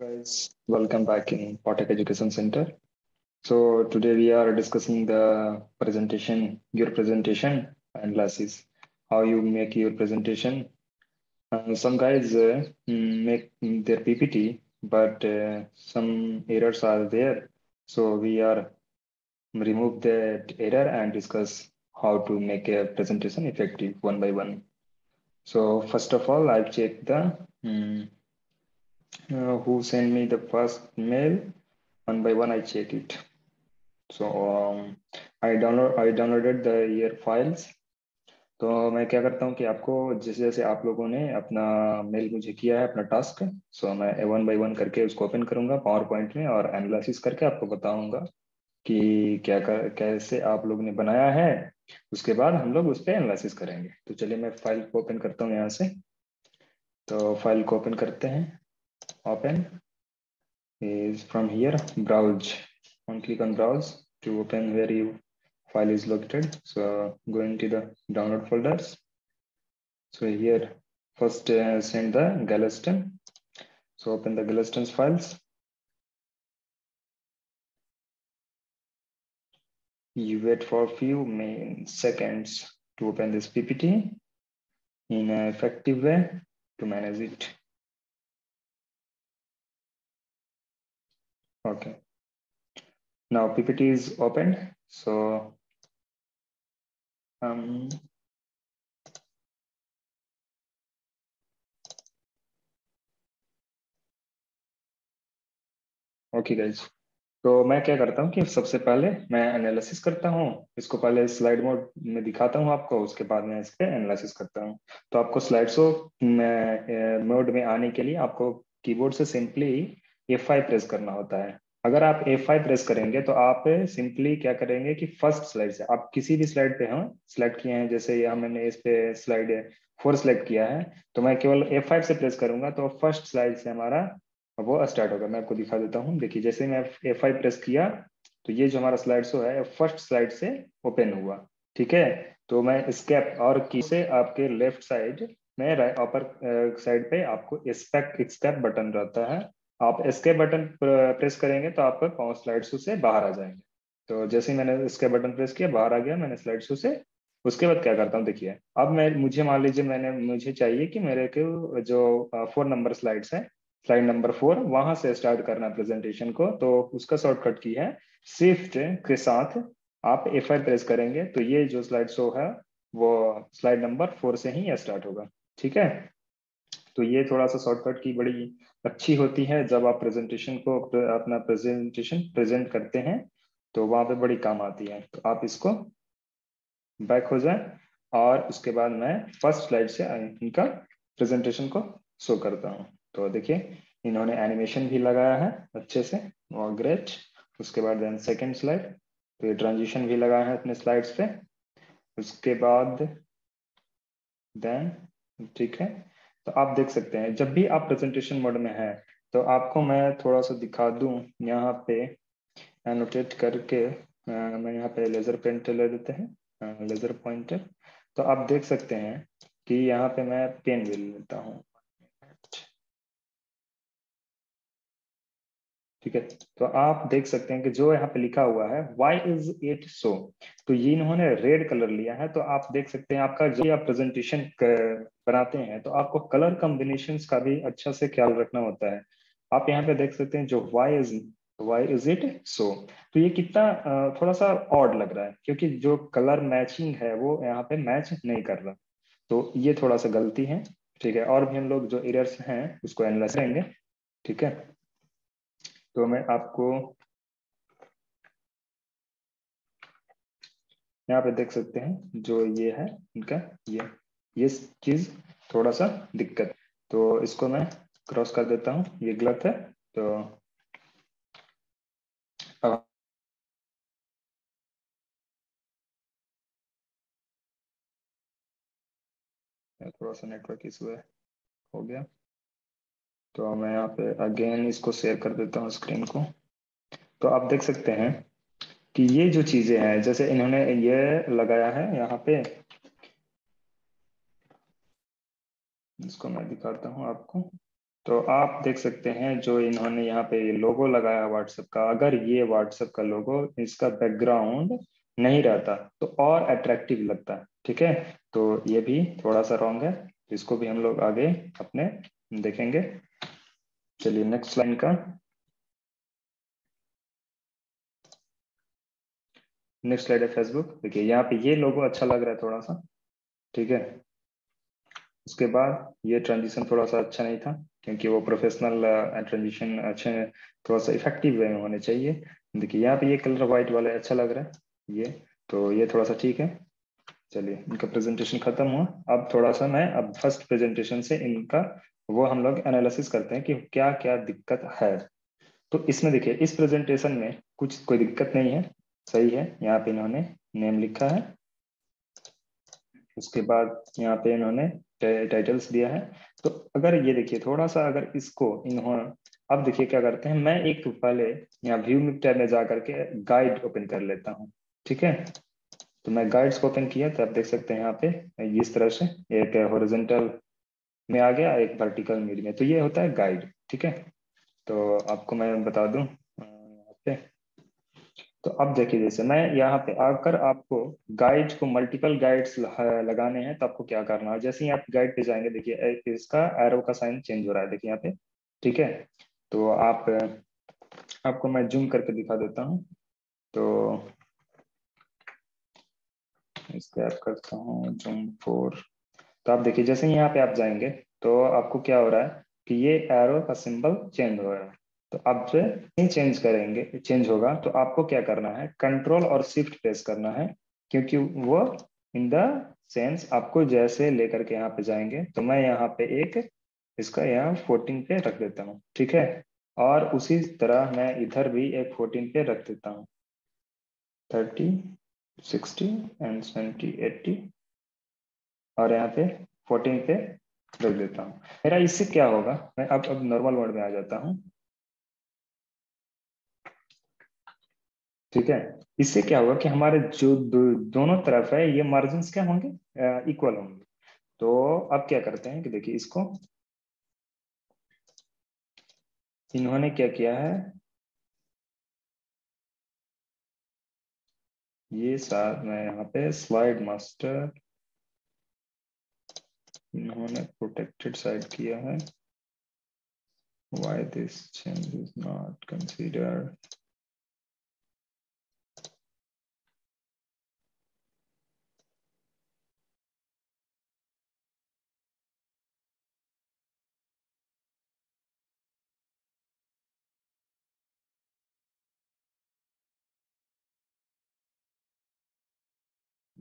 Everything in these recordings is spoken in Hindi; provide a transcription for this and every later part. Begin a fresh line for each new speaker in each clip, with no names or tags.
guys, welcome back in Patek Education Center. So today we are discussing the presentation, your presentation analysis, how you make your presentation. Uh, some guys uh, make their PPT, but uh, some errors are there. So we are remove that error and discuss how to make a presentation effective one by one. So first of all, I'll check the um, uh, who sent me the first mail? One by one i check it. So um, i download i downloaded the year files. तो मैं क्या करता हूँ कि आपको जैसे जैसे आप लोगों ने अपना मेल मुझे किया है अपना टास्क सो मैं वन बाय वन करके उसको ओपन करूँगा पावर पॉइंट में और एनालिसिस करके आपको बताऊँगा कि क्या कर कैसे आप लोग ने बनाया है। उसके बाद हम लोग उस पर एनालिसिस करेंगे। तो चलिए मैं फ़ाइल को ओपन करता हूँ यहाँ से। तो फ़ाइल को ओपन करते हैं। Open is from here browse. One click on browse to open where your file is located. So go into the download folders. So here first uh, send the galveston. So open the galveston's files. You wait for a few main seconds to open this ppt in an effective way to manage it Okay. Now PPT is opened. So um, okay guys तो मैं क्या करता हूँ कि सबसे पहले मैं एनालिसिस करता हूँ इसको पहले स्लाइड मोड में दिखाता हूँ आपको उसके बाद मैं इस पे एनालिसिस करता हूँ तो आपको स्लाइड शो मोड में आने के लिए आपको कीबोर्ड से सिंपली F5 प्रेस करना होता है। अगर आप F5 प्रेस करेंगे तो आप सिंपली क्या करेंगे कि फ़र्स्ट स्लाइड से, आप किसी भी स्लाइड पे हम सिलेक्ट किए हैं, जैसे यहाँ मैंने इस पे स्लाइड फोर सिलेक्ट किया है तो मैं केवल F5 से प्रेस करूँगा तो फ़र्स्ट स्लाइड से हमारा वो स्टार्ट होगा। मैं आपको दिखा देता हूँ। देखिए, जैसे मैं F5 प्रेस किया तो ये जो हमारा स्लाइड शो है फ़र्स्ट स्लाइड से ओपन हुआ। ठीक है? तो मैं स्केप और की से आपके लेफ़्ट साइड में अपर साइड पे आपको स्पेक्ट स्केप बटन रहता है। आप इसके बटन प्रेस करेंगे तो आप पावर स्लाइड शो से बाहर आ जाएँगे। तो जैसे ही मैंने इसके बटन प्रेस किया, बाहर आ गया, मैंने स्लाइड शो से, उसके बाद क्या करता हूँ, देखिए। अब मैं, मुझे मान लीजिए मैंने, मुझे चाहिए कि मेरे के जो फोर नंबर स्लाइड्स है स्लाइड नंबर फोर वहाँ से स्टार्ट करना है प्रेजेंटेशन को तो उसका शॉर्टकट की है शिफ्ट के साथ आप एफ़ प्रेस करेंगे तो ये जो स्लाइड शो है, वो स्लाइड नंबर फोर से ही स्टार्ट होगा। ठीक है? तो ये थोड़ा सा शॉर्टकट की बड़ी अच्छी होती है जब आप प्रेजेंटेशन को अपना प्रेजेंटेशन प्रेजेंट करते हैं तो वहाँ पे बड़ी काम आती है। तो आप इसको बैक हो जाए और उसके बाद मैं फ़र्स्ट स्लाइड से इनका प्रेजेंटेशन को शो करता हूँ। तो देखिए, इन्होंने एनिमेशन भी लगाया है अच्छे से और ग्रेट उसके बाद देन सेकेंड स्लाइड तो ये ट्रांजिशन भी लगाया है अपने स्लाइड्स पे। उसके बाद देन ठीक है तो आप देख सकते हैं, जब भी आप प्रेजेंटेशन मोड में है तो आपको मैं थोड़ा सा दिखा दूँ, यहाँ पे एनोटेट करके मैं यहाँ पे लेजर पेंटर ले देते हैं लेजर पॉइंटर तो आप देख सकते हैं कि यहाँ पे मैं पेन भी लेता हूँ। ठीक है? तो आप देख सकते हैं कि जो यहाँ पे लिखा हुआ है वाई इज़ इट सो तो ये इन्होंने रेड कलर लिया है तो आप देख सकते हैं आपका जो आप प्रेजेंटेशन बनाते हैं तो आपको कलर कॉम्बिनेशन का भी अच्छा से ख्याल रखना होता है। आप यहाँ पे देख सकते हैं जो why is why is it so तो ये कितना थोड़ा सा ऑड लग रहा है, क्योंकि जो कलर मैचिंग है, वो यहाँ पे मैच नहीं कर रहा। तो ये थोड़ा सा गलती है, ठीक है? और भी हम लोग जो एरर्स हैं, उसको एनालाइज करेंगे, ठीक है? तो मैं आपको यहाँ पे देख सकते हैं जो ये है इनका, ये ये चीज़ थोड़ा सा दिक्कत। तो इसको मैं क्रॉस कर देता हूँ, ये गलत है तो थोड़ा सा नेटवर्क है, हो गया। तो मैं यहाँ पे अगेन इसको शेयर कर देता हूँ स्क्रीन को। तो आप देख सकते हैं कि ये जो चीज़ें हैं, जैसे इन्होंने ये लगाया है यहाँ पे। इसको मैं दिखाता हूँ आपको। तो आप देख सकते हैं जो इन्होंने यहाँ पे लोगो लगाया व्हाट्सएप का। अगर ये व्हाट्सएप का लोगो इसका बैकग्राउंड नहीं रहता तो और अट्रैक्टिव लगता है ठीक है? तो ये भी थोड़ा सा रॉन्ग है। इसको भी हम लोग आगे अपने देखेंगे। चलिए नेक्स्ट लाइन का। नेक्स्ट स्लाइड है फेसबुक देखिए यहाँ पे ये लोगो अच्छा लग रहा है थोड़ा सा। ठीक है? उसके बाद ये ट्रांजिशन थोड़ा सा अच्छा नहीं था क्योंकि वो प्रोफेशनल ट्रांजिशन uh, अच्छे थोड़ा सा इफ़ेक्टिव वे में होने चाहिए। देखिए यहाँ पे ये कलर व्हाइट वाला अच्छा लग रहा है। ये तो ये थोड़ा सा ठीक है। चलिए इनका प्रेजेंटेशन खत्म हुआ। अब थोड़ा सा मैं अब फ़र्स्ट प्रेजेंटेशन से इनका वो हम लोग एनालिसिस करते हैं कि क्या क्या दिक्कत है। तो इसमें देखिए, इस प्रेजेंटेशन में कुछ कोई दिक्कत नहीं है, सही है। यहाँ पे इन्होंने नेम लिखा है। उसके बाद यहाँ पे इन्होंने टाइटल्स दिया है। तो अगर ये देखिए थोड़ा सा अगर इसको इन्होंने अब देखिए क्या करते हैं। मैं एक पहले यहाँ व्यू टैब में जा करके गाइड ओपन कर लेता हूँ, ठीक है? तो मैं गाइड्स को ओपन किया तो आप देख सकते हैं यहाँ पे, इस तरह से एक हॉरिजेंटल में आ गया एक वर्टिकल मीड में। तो ये होता है गाइड ठीक है? तो आपको मैं बता दूँ तो अब देखिए, जैसे मैं यहाँ पे आकर आपको गाइड को मल्टीपल गाइड्स लगाने हैं तो आपको क्या करना है? जैसे ही आप गाइड पे जाएँगे, देखिए इसका एरो का साइन चेंज हो रहा है, देखिए यहाँ पे, ठीक है? तो आप, आपको मैं जूम करके दिखा देता हूँ। तो इसके ऐप करता हूँ जूम फोर तो आप देखिए, जैसे यहाँ पे आप जाएँगे तो आपको क्या हो रहा है कि ये एरो का सिंबल चेंज हो रहा है। तो अब जो नहीं चेंज करेंगे चेंज होगा। तो आपको क्या करना है कंट्रोल और शिफ्ट प्रेस करना है, क्योंकि वो इन द सेंस आपको जैसे लेकर के यहाँ पे जाएँगे तो मैं यहाँ पे एक, इसका यहाँ फोर्टीन पे रख देता हूँ, ठीक है? और उसी तरह मैं इधर भी एक फोर्टीन पे रख देता हूँ। Thirty sixty and seventy eighty और यहाँ पे फोर्टीन पे रख देता हूँ। मेरा इससे क्या होगा? मैं अब अब नॉर्मल वर्ड में आ जाता हूँ। ठीक है? इससे क्या होगा कि हमारे जो दो, दोनों तरफ़ है ये मार्जिन क्या होंगे? इक्वल होंगे। तो अब क्या करते हैं कि देखिए इसको इन्होंने क्या किया है? ये साथ मैं यहाँ पे स्लाइड मास्टर इन्होंने प्रोटेक्टेड साइड किया है। Why this change is not considered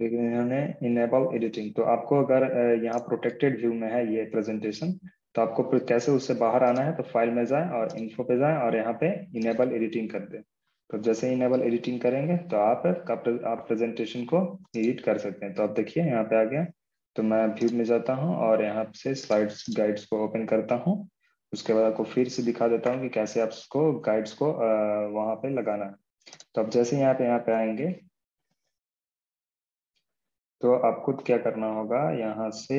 देखिए इन्होंने इनेबल एडिटिंग तो आपको अगर यहाँ प्रोटेक्टेड व्यू में है ये प्रेजेंटेशन तो आपको कैसे उससे बाहर आना है तो फ़ाइल में जाए और इन्फो पे जाए और यहाँ पे इनेबल एडिटिंग कर दे। तो जैसे इनेबल एडिटिंग करेंगे तो आप आप प्रेजेंटेशन को एडिट कर सकते हैं। तो आप देखिए, यहाँ पे आ गया। तो मैं व्यू में जाता हूँ और यहाँ से स्लाइड्स गाइड्स को ओपन करता हूँ। उसके बाद आपको फिर से दिखा देता हूँ कि कैसे आप उसको गाइड्स को वहाँ पे लगाना है। तो अब जैसे यहाँ पे यहाँ पे आएँगे तो आपको क्या करना होगा? यहाँ से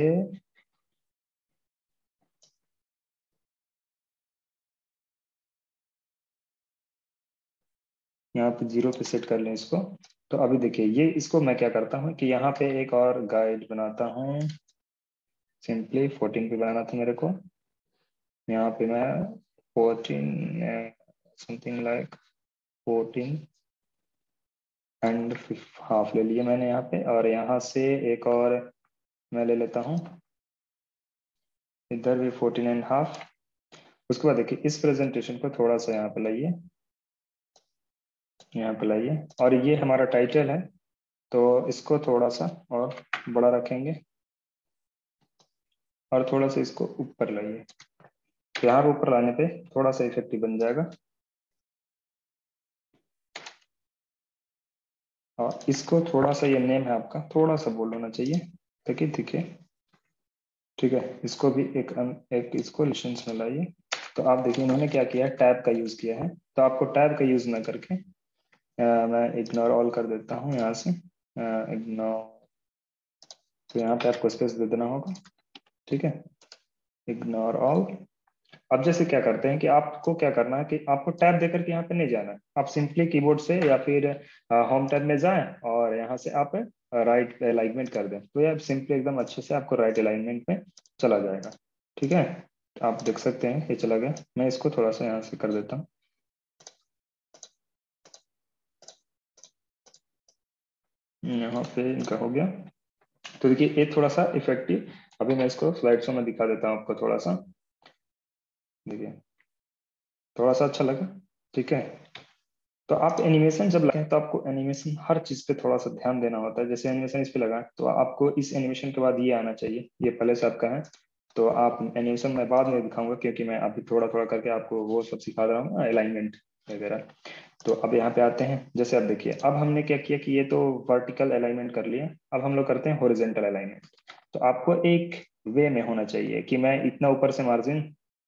यहाँ पे ज़ीरो पे सेट कर लें इसको। तो अभी देखिए, ये इसको मैं क्या करता हूँ कि यहाँ पे एक और गाइड बनाता हूँ। सिंपली फोर्टीन पे बनाना था मेरे को। यहाँ पे मैं fourteen something like fourteen and half ले लिए मैंने यहाँ पे, और यहाँ से एक और मैं ले लेता हूँ। इधर भी फोर्टीन एंड हाफ़ उसके बाद देखिए, इस प्रेजेंटेशन को थोड़ा सा यहाँ पे लाइए। यहाँ पे लाइए। और ये हमारा टाइटल है तो इसको थोड़ा सा और बड़ा रखेंगे। और थोड़ा सा इसको ऊपर लाइए। यहाँ ऊपर लाने पे थोड़ा सा इफ़ेक्टिव बन जाएगा। और इसको थोड़ा सा ये नेम है आपका थोड़ा सा बोल होना चाहिए। ठीक है ठीक है इसको भी एक एक इसको लिशंस में लाइए। तो आप देखिए इन्होंने क्या किया टैब का यूज़ किया है। तो आपको टैब का यूज़ ना करके आ, मैं इग्नोर ऑल कर देता हूँ यहाँ से। इग्नोर तो यहाँ पे आपको स्पेस दे देना होगा। ठीक है? इग्नोर ऑल अब जैसे क्या करते हैं कि आपको क्या करना है कि आपको टैब देकर के यहाँ पे नहीं जाना है। आप सिंपली कीबोर्ड से या फिर होम टैब में जाएँ और यहाँ से आप राइट अलाइनमेंट कर दें। तो ये सिंपली एकदम अच्छे से आपको राइट अलाइनमेंट में चला जाएगा। ठीक है? आप देख सकते हैं, ये चला गया। मैं इसको थोड़ा सा यहाँ से कर देता हूँ। यहाँ पे इनका हो गया। तो देखिए, ये थोड़ा सा इफ़ेक्टिव अभी मैं इसको स्लाइड शो में दिखा देता हूँ आपको थोड़ा सा। देखिए। थोड़ा सा अच्छा लगा, ठीक है? तो आप एनिमेशन जब लगाए तो आपको एनिमेशन हर चीज़ पे थोड़ा सा ध्यान देना होता है। जैसे एनिमेशन इस पे लगा तो आपको इस एनिमेशन के बाद ये आना चाहिए। ये पहले से आपका है। तो आप एनिमेशन मैं बाद में दिखाऊँगा, क्योंकि मैं अभी थोड़ा थोड़ा करके आपको वो सब सिखा रहा हूँ अलाइनमेंट वगैरह। तो अब यहाँ पे आते हैं। जैसे आप देखिए, अब हमने क्या किया कि ये तो वर्टिकल अलाइनमेंट कर लिया। अब हम लोग करते हैं होरिजेंटल अलाइनमेंट तो आपको एक वे में होना चाहिए कि मैं इतना ऊपर से मार्जिन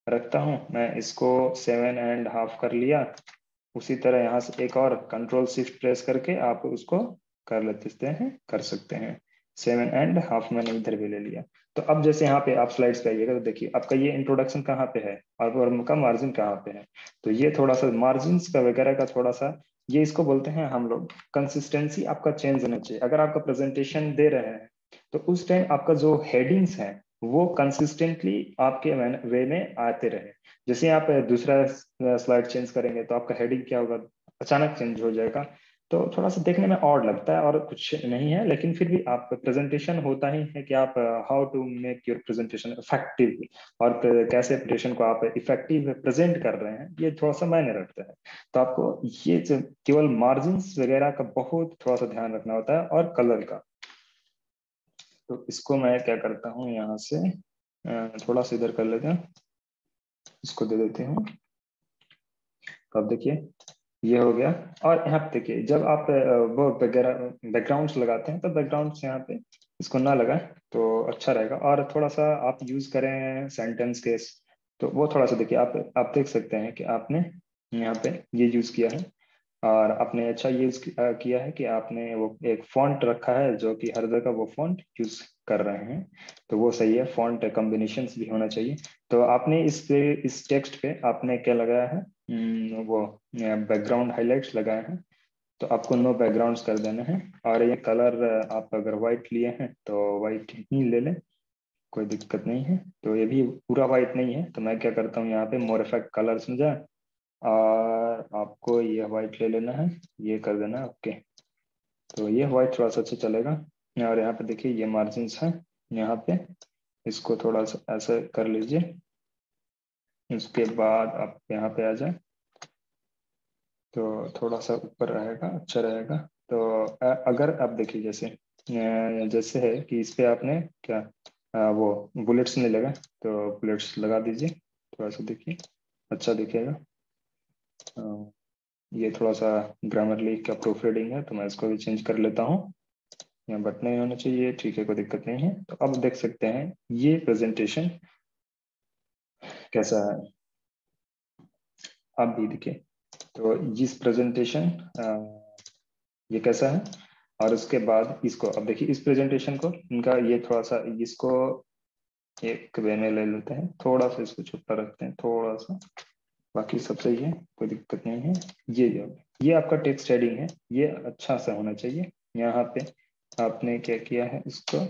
रखता हूँ। मैं इसको सेवन एंड हाफ़ कर लिया। उसी तरह यहाँ से एक और कंट्रोल शिफ्ट प्रेस करके आप उसको कर लेते हैं, कर सकते हैं। सेवन एंड हाफ़ मैंने इधर भी ले लिया। तो अब जैसे यहाँ पे आप स्लाइड्स पे आइएगा तो देखिए, आपका ये इंट्रोडक्शन कहाँ पे है और का मार्जिन कहाँ पे है? तो ये थोड़ा सा मार्जिन का वगैरह का थोड़ा सा ये इसको बोलते हैं हम लोग कंसिस्टेंसी आपका चेंज होना चाहिए। अगर आपका प्रेजेंटेशन दे रहे हैं तो उस टाइम आपका जो हेडिंग्स है वो कंसिस्टेंटली आपके वे में आते रहे। जैसे आप दूसरा स्लाइड चेंज करेंगे तो आपका हेडिंग क्या होगा? अचानक चेंज हो जाएगा। तो थोड़ा सा देखने में और लगता है और कुछ नहीं है, लेकिन फिर भी आप प्रेजेंटेशन होता ही है कि आप how to make your presentation effective और कैसे प्रेजेंटेशन को आप इफ़ेक्टिव प्रेजेंट कर रहे हैं, ये थोड़ा सा मायने रखता है। तो आपको ये केवल मार्जिन वगैरह का बहुत थोड़ा सा ध्यान रखना होता है और कलर का। तो इसको मैं क्या करता हूँ, यहाँ से थोड़ा सा इधर कर लेते हैं। इसको दे देते हूँ। तो अब देखिए, ये हो गया। और यहाँ पे देखिए, जब आप वो बैकग्राउंड लगाते हैं तो बैकग्राउंड यहाँ पे इसको ना लगाए तो अच्छा रहेगा। और थोड़ा सा आप यूज़ करें सेंटेंस केस तो वो थोड़ा सा देखिए, आप आप देख सकते हैं कि आपने यहाँ पे ये यूज़ किया है। और आपने अच्छा यूज़ किया है कि आपने वो एक फॉन्ट रखा है जो कि हर जगह वो फॉन्ट यूज़ कर रहे हैं। तो वो सही है फॉन्ट कॉम्बिनेशन भी होना चाहिए। तो आपने इस पे इस टेक्स्ट पे आपने क्या लगाया है? हम्म, वो बैकग्राउंड हाइलाइट्स लगाए हैं। तो आपको नो बैकग्राउंड्स कर देने हैं। और ये कलर आप अगर वाइट लिए हैं तो वाइट ही ले लें। कोई दिक्कत नहीं है। तो ये भी पूरा वाइट नहीं है। तो मैं क्या करता हूँ यहाँ पे मोर इफ़ेक्ट कलर्स और आपको ये व्हाइट ले लेना है, ये कर देना है ओके तो ये वाइट थोड़ा सा अच्छा चलेगा। और यहाँ पे देखिए, ये मार्जिन है यहाँ पे। इसको थोड़ा सा ऐसे कर लीजिए। उसके बाद आप यहाँ पे आ जाए। तो थोड़ा सा ऊपर रहेगा अच्छा रहेगा। तो अगर आप देखिए जैसे जैसे है कि इस पे आपने क्या वो बुलेट्स नहीं लगा तो बुलेट्स लगा दीजिए। थोड़ा सा देखिए अच्छा दिखेगा। ये थोड़ा सा ग्रामरली का प्रूफ रीडिंग है तो मैं इसको भी चेंज कर लेता हूँ। यहाँ बट नहीं होना चाहिए, ठीक है, कोई दिक्कत नहीं है। तो अब देख सकते हैं, ये प्रेजेंटेशन कैसा है। आप भी देखिए तो जिस प्रेजेंटेशन ये कैसा है, और उसके बाद इसको, अब देखिए, इस प्रेजेंटेशन को, इनका ये थोड़ा सा इसको एक वे में ले लेते हैं। थोड़ा सा इसको छुपा रखते हैं थोड़ा सा बाकी सब सही है, कोई दिक्कत नहीं है। ये जो, ये आपका टेक्स्ट हेडिंग है, ये अच्छा सा होना चाहिए। यहाँ पे आपने क्या किया है इसको?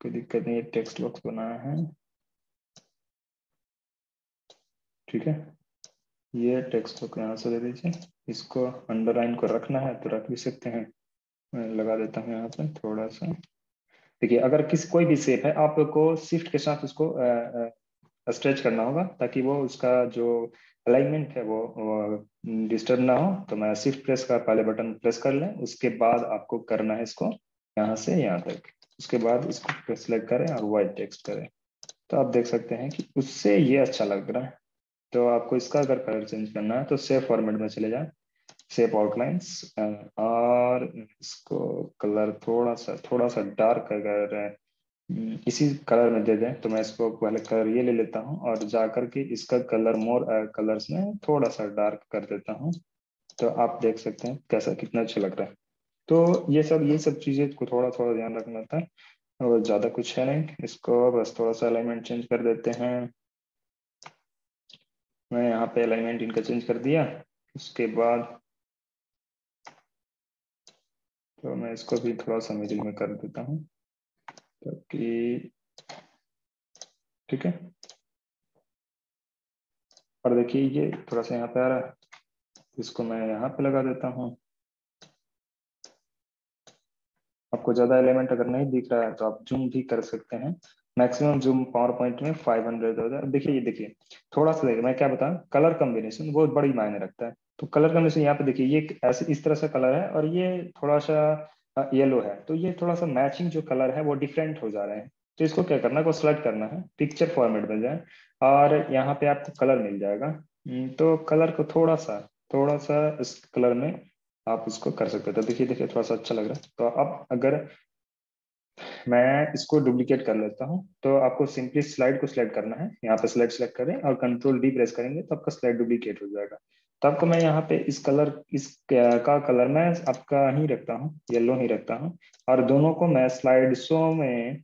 कोई दिक्कत नहीं है टेक्स्ट बॉक्स बनाया है। ठीक है। ये टेक्स्ट बुक यहाँ से दे दीजिए। इसको अंडरलाइन को रखना है तो रख भी सकते हैं। मैं लगा देता हूँ यहाँ पे थोड़ा सा। देखिए, अगर किस, कोई भी शेप है, आपको शिफ्ट के साथ उसको स्ट्रेच करना होगा ताकि वो उसका जो अलाइनमेंट है वो, डिस्टर्ब ना हो। तो मैं शिफ्ट प्रेस का पहले बटन प्रेस कर लें उसके बाद आपको करना है इसको यहाँ से यहाँ तक। उसके बाद इसको सेलेक्ट करें और वाइट टेक्स्ट करें। तो आप देख सकते हैं कि उससे ये अच्छा लग रहा है। तो आपको इसका अगर कलर चेंज करना है तो सेफ़ फॉर्मेट में चले जाए। सेफ़ आउटलाइंस और इसको कलर थोड़ा सा थोड़ा सा डार्क अगर इसी कलर में दे दें तो मैं इसको पहले कलर ये ले लेता हूँ और जा करके इसका कलर मोर कलर्स में थोड़ा सा डार्क कर देता हूँ। तो आप देख सकते हैं कैसा कितना अच्छा लग रहा है। तो ये सब ये सब चीज़ें को थोड़ा थोड़ा ध्यान रखना था, और ज़्यादा कुछ है नहीं। इसको बस थोड़ा सा अलाइनमेंट चेंज कर देते हैं। मैं यहाँ पे अलाइनमेंट इनका चेंज कर दिया। उसके बाद तो मैं इसको भी थोड़ा सा मिडिल में कर देता हूँ। ताकि ठीक है। और देखिए ये थोड़ा सा यहाँ पे आ रहा है इसको मैं यहाँ पे लगा देता हूँ। आपको ज़्यादा एलिमेंट अगर नहीं दिख रहा है तो आप जूम भी कर सकते हैं। मैक्सिमम जूम पावर पॉइंट में 500 होता है। देखिए, ये देखिए, थोड़ा सा देखिए, मैं क्या बताऊँ कलर कम्बिनेशन बहुत बड़ी मायने रखता है। तो कलर कम्बिनेशन यहाँ पे देखिए, ये ऐसे, इस तरह से कलर है और ये थोड़ा सा येलो है। तो ये थोड़ा सा मैचिंग जो कलर है वो डिफरेंट हो जा रहे हैं। तो इसको क्या करना है सिलेक्ट करना है। पिक्चर फॉर्मेट में जाए। और यहाँ पे आपको कलर मिल जाएगा। हम्म, तो कलर को थोड़ा सा थोड़ा सा इस कलर में आप उसको कर सकते हो। तो देखिए देखिए थोड़ा सा अच्छा लग रहा है। तो अब अगर मैं इसको डुप्लीकेट कर लेता हूँ तो आपको सिंपली स्लाइड को सिलेक्ट करना है। यहाँ पे स्लाइड सेलेक्ट करें और कंट्रोल डी प्रेस करेंगे तो आपका स्लाइड डुप्लीकेट हो जाएगा। तो आपको मैं यहाँ पे इस कलर, इस का कलर मैं आपका ही रखता हूँ, येलो ही रखता हूँ, और दोनों को मैं स्लाइड शो में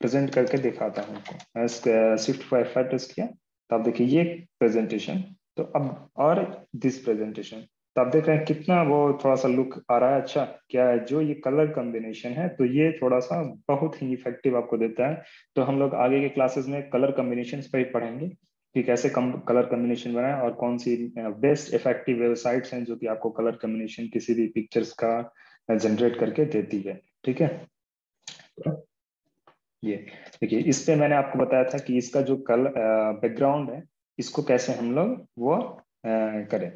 प्रेजेंट करके दिखाता हूँ स्विफ्ट फाइव फाइव किया तो आप देखिए ये प्रेजेंटेशन तो अब और दिस प्रेजेंटेशन तो आप देख रहे हैं कितना वो थोड़ा सा लुक आ रहा है अच्छा क्या है, जो ये कलर कॉम्बिनेशन है तो ये थोड़ा सा बहुत ही इफ़ेक्टिव आपको देता है। तो हम लोग आगे के क्लासेस में कलर कॉम्बिनेशन पर ही पढ़ेंगे। कि कैसे कम कलर कॉम्बिनेशन बनाए और कौन सी बेस्ट इफ़ेक्टिव वेबसाइट्स हैं जो कि आपको कलर कम्बिनेशन किसी भी पिक्चर्स का जनरेट करके देती है। ठीक है? ये, देखिए, इस पे मैंने आपको बताया था कि इसका जो कल बैकग्राउंड है, इसको कैसे हम लोग वो करें।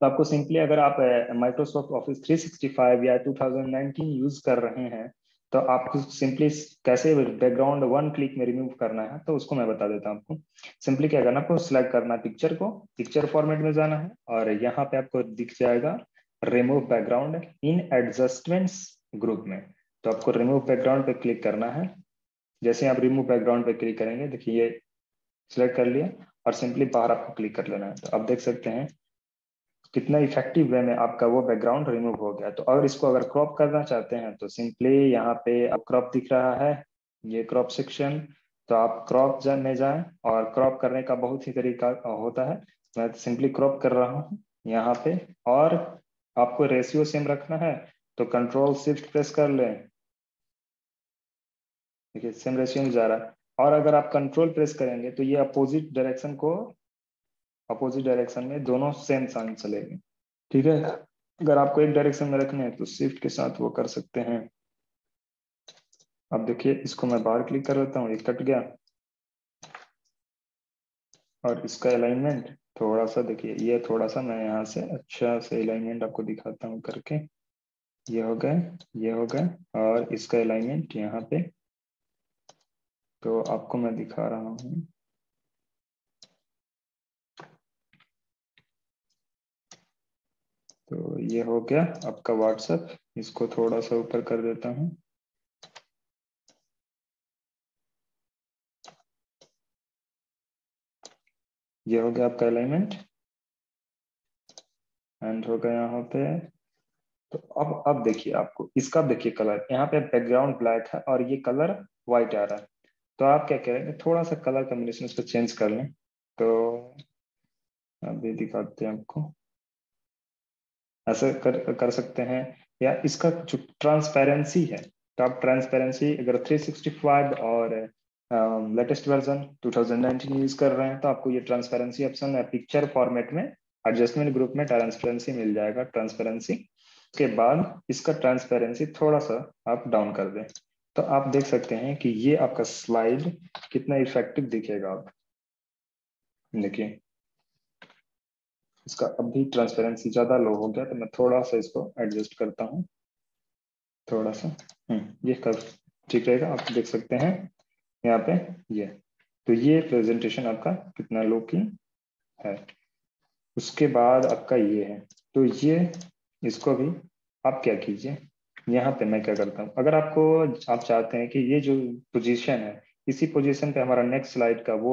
तो आपको सिंपली अगर आप माइक्रोसॉफ्ट ऑफ़िस 365 या 2019 यूज़ कर रहे हैं तो आपको सिंपली कैसे बैकग्राउंड वन क्लिक में रिमूव करना है तो उसको मैं बता देता हूँ आपको। सिंपली क्या करना आपको सिलेक्ट करना है पिक्चर को। पिक्चर फॉर्मेट में जाना है और यहाँ पे आपको दिख जाएगा remove background in adjustments group में। तो आपको रिमूव बैकग्राउंड पे क्लिक करना है। जैसे आप रिमूव बैकग्राउंड पे क्लिक करेंगे, देखिए ये सिलेक्ट कर लिया और सिंपली बाहर आपको क्लिक कर लेना है। तो आप देख सकते हैं कितना इफ़ेक्टिव वे में आपका वो बैकग्राउंड रिमूव हो गया। तो अगर इसको अगर क्रॉप करना चाहते हैं तो सिंपली यहाँ पे क्रॉप दिख रहा है, ये क्रॉप सेक्शन तो आप क्रॉप में जाएँ और क्रॉप करने का बहुत ही तरीका होता है। मैं सिंपली क्रॉप कर रहा हूँ यहाँ पे और आपको रेशियो सेम रखना है तो कंट्रोल शिफ्ट प्रेस कर लें। देखिए सेम रेशियो में जा रहा है। और अगर आप कंट्रोल प्रेस करेंगे तो ये अपोजिट डायरेक्शन को अपोजिट डायरेक्शन में दोनों सेम साइन चलेंगे। ठीक है? अगर आपको एक डायरेक्शन में रखने हैं तो शिफ्ट के साथ वो कर सकते हैं। अब देखिए इसको मैं बाहर क्लिक कर लेता हूँ ये कट गया। और इसका अलाइनमेंट थोड़ा सा देखिए ये थोड़ा सा मैं यहाँ से अच्छा से अलाइनमेंट आपको दिखाता हूँ करके। ये हो गए ये हो गए और इसका अलाइनमेंट यहाँ पे। तो आपको मैं दिखा रहा हूँ। तो ये हो गया आपका व्हाट्सएप इसको थोड़ा सा ऊपर कर देता हूँ। ये हो गया आपका अलाइनमेंट एंड हो गया यहाँ पे। तो अब अब देखिए आपको, इसका देखिए कलर यहाँ पे बैकग्राउंड ब्लैक है और ये कलर व्हाइट आ रहा है। तो आप क्या करेंगे, थोड़ा सा कलर कॉम्बिनेशन इसको चेंज कर लें। तो अभी दिखाते हैं आपको। ऐसे कर कर सकते हैं, या इसका जो ट्रांसपेरेंसी है। आप ट्रांसपेरेंसी अगर 365 और लेटेस्ट वर्जन 2019 यूज़ कर रहे हैं तो आपको ये ट्रांसपेरेंसी ऑप्शन पिक्चर फॉर्मेट में एडजस्टमेंट ग्रुप में ट्रांसपेरेंसी मिल जाएगा ट्रांसपेरेंसी के बाद इसका ट्रांसपेरेंसी थोड़ा सा आप डाउन कर दें। तो आप देख सकते हैं कि ये आपका स्लाइड कितना इफ़ेक्टिव दिखेगा आप देखिए। इसका अभी ट्रांसपेरेंसी ज़्यादा लो हो गया तो मैं थोड़ा सा इसको एडजस्ट करता हूँ। थोड़ा सा हम्म। ये कर ठीक रहेगा? आप देख सकते हैं यहाँ पे ये। तो ये प्रेजेंटेशन आपका कितना लो की है। उसके बाद आपका ये है। तो ये इसको भी आप क्या कीजिए? यहाँ पे मैं क्या करता हूँ? अगर आपको आप चाहते हैं कि ये जो पोजीशन है इसी पोजीशन पे हमारा नेक्स्ट स्लाइड का वो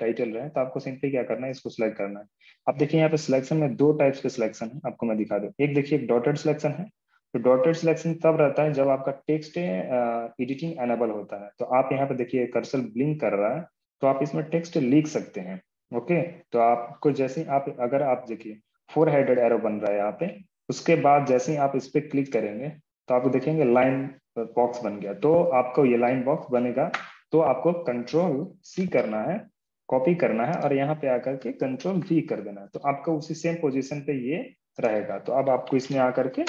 टाइटल रहे तो आपको सिंपली क्या करना है, इसको सिलेक्ट करना है। अब देखिए यहाँ पे सिलेक्शन में दो टाइप्स के सिलेक्शन है, आपको मैं दिखा दूँ। एक देखिए, एक डॉटेड सिलेक्शन है। तो डॉटेड सिलेक्शन तब रहता है जब आपका टेक्स्ट एडिटिंग एनेबल होता है। तो आप यहाँ पे देखिए कर्सल ब्लिंक कर रहा है तो आप इसमें टेक्स्ट लिख सकते हैं ओके तो आपको जैसे आप, अगर आप देखिए फोर हेडेड एरो बन रहा है यहाँ पे, उसके बाद जैसे ही आप इस पर क्लिक करेंगे तो आप देखेंगे लाइन बॉक्स बन गया। तो आपको ये लाइन बॉक्स बनेगा तो आपको कंट्रोल सी करना है कॉपी करना है और यहाँ पे आकर के कंट्रोल वी कर देना है। तो आपको उसी सेम पोजीशन पे ये रहेगा। तो अब आपको इसमें आकर के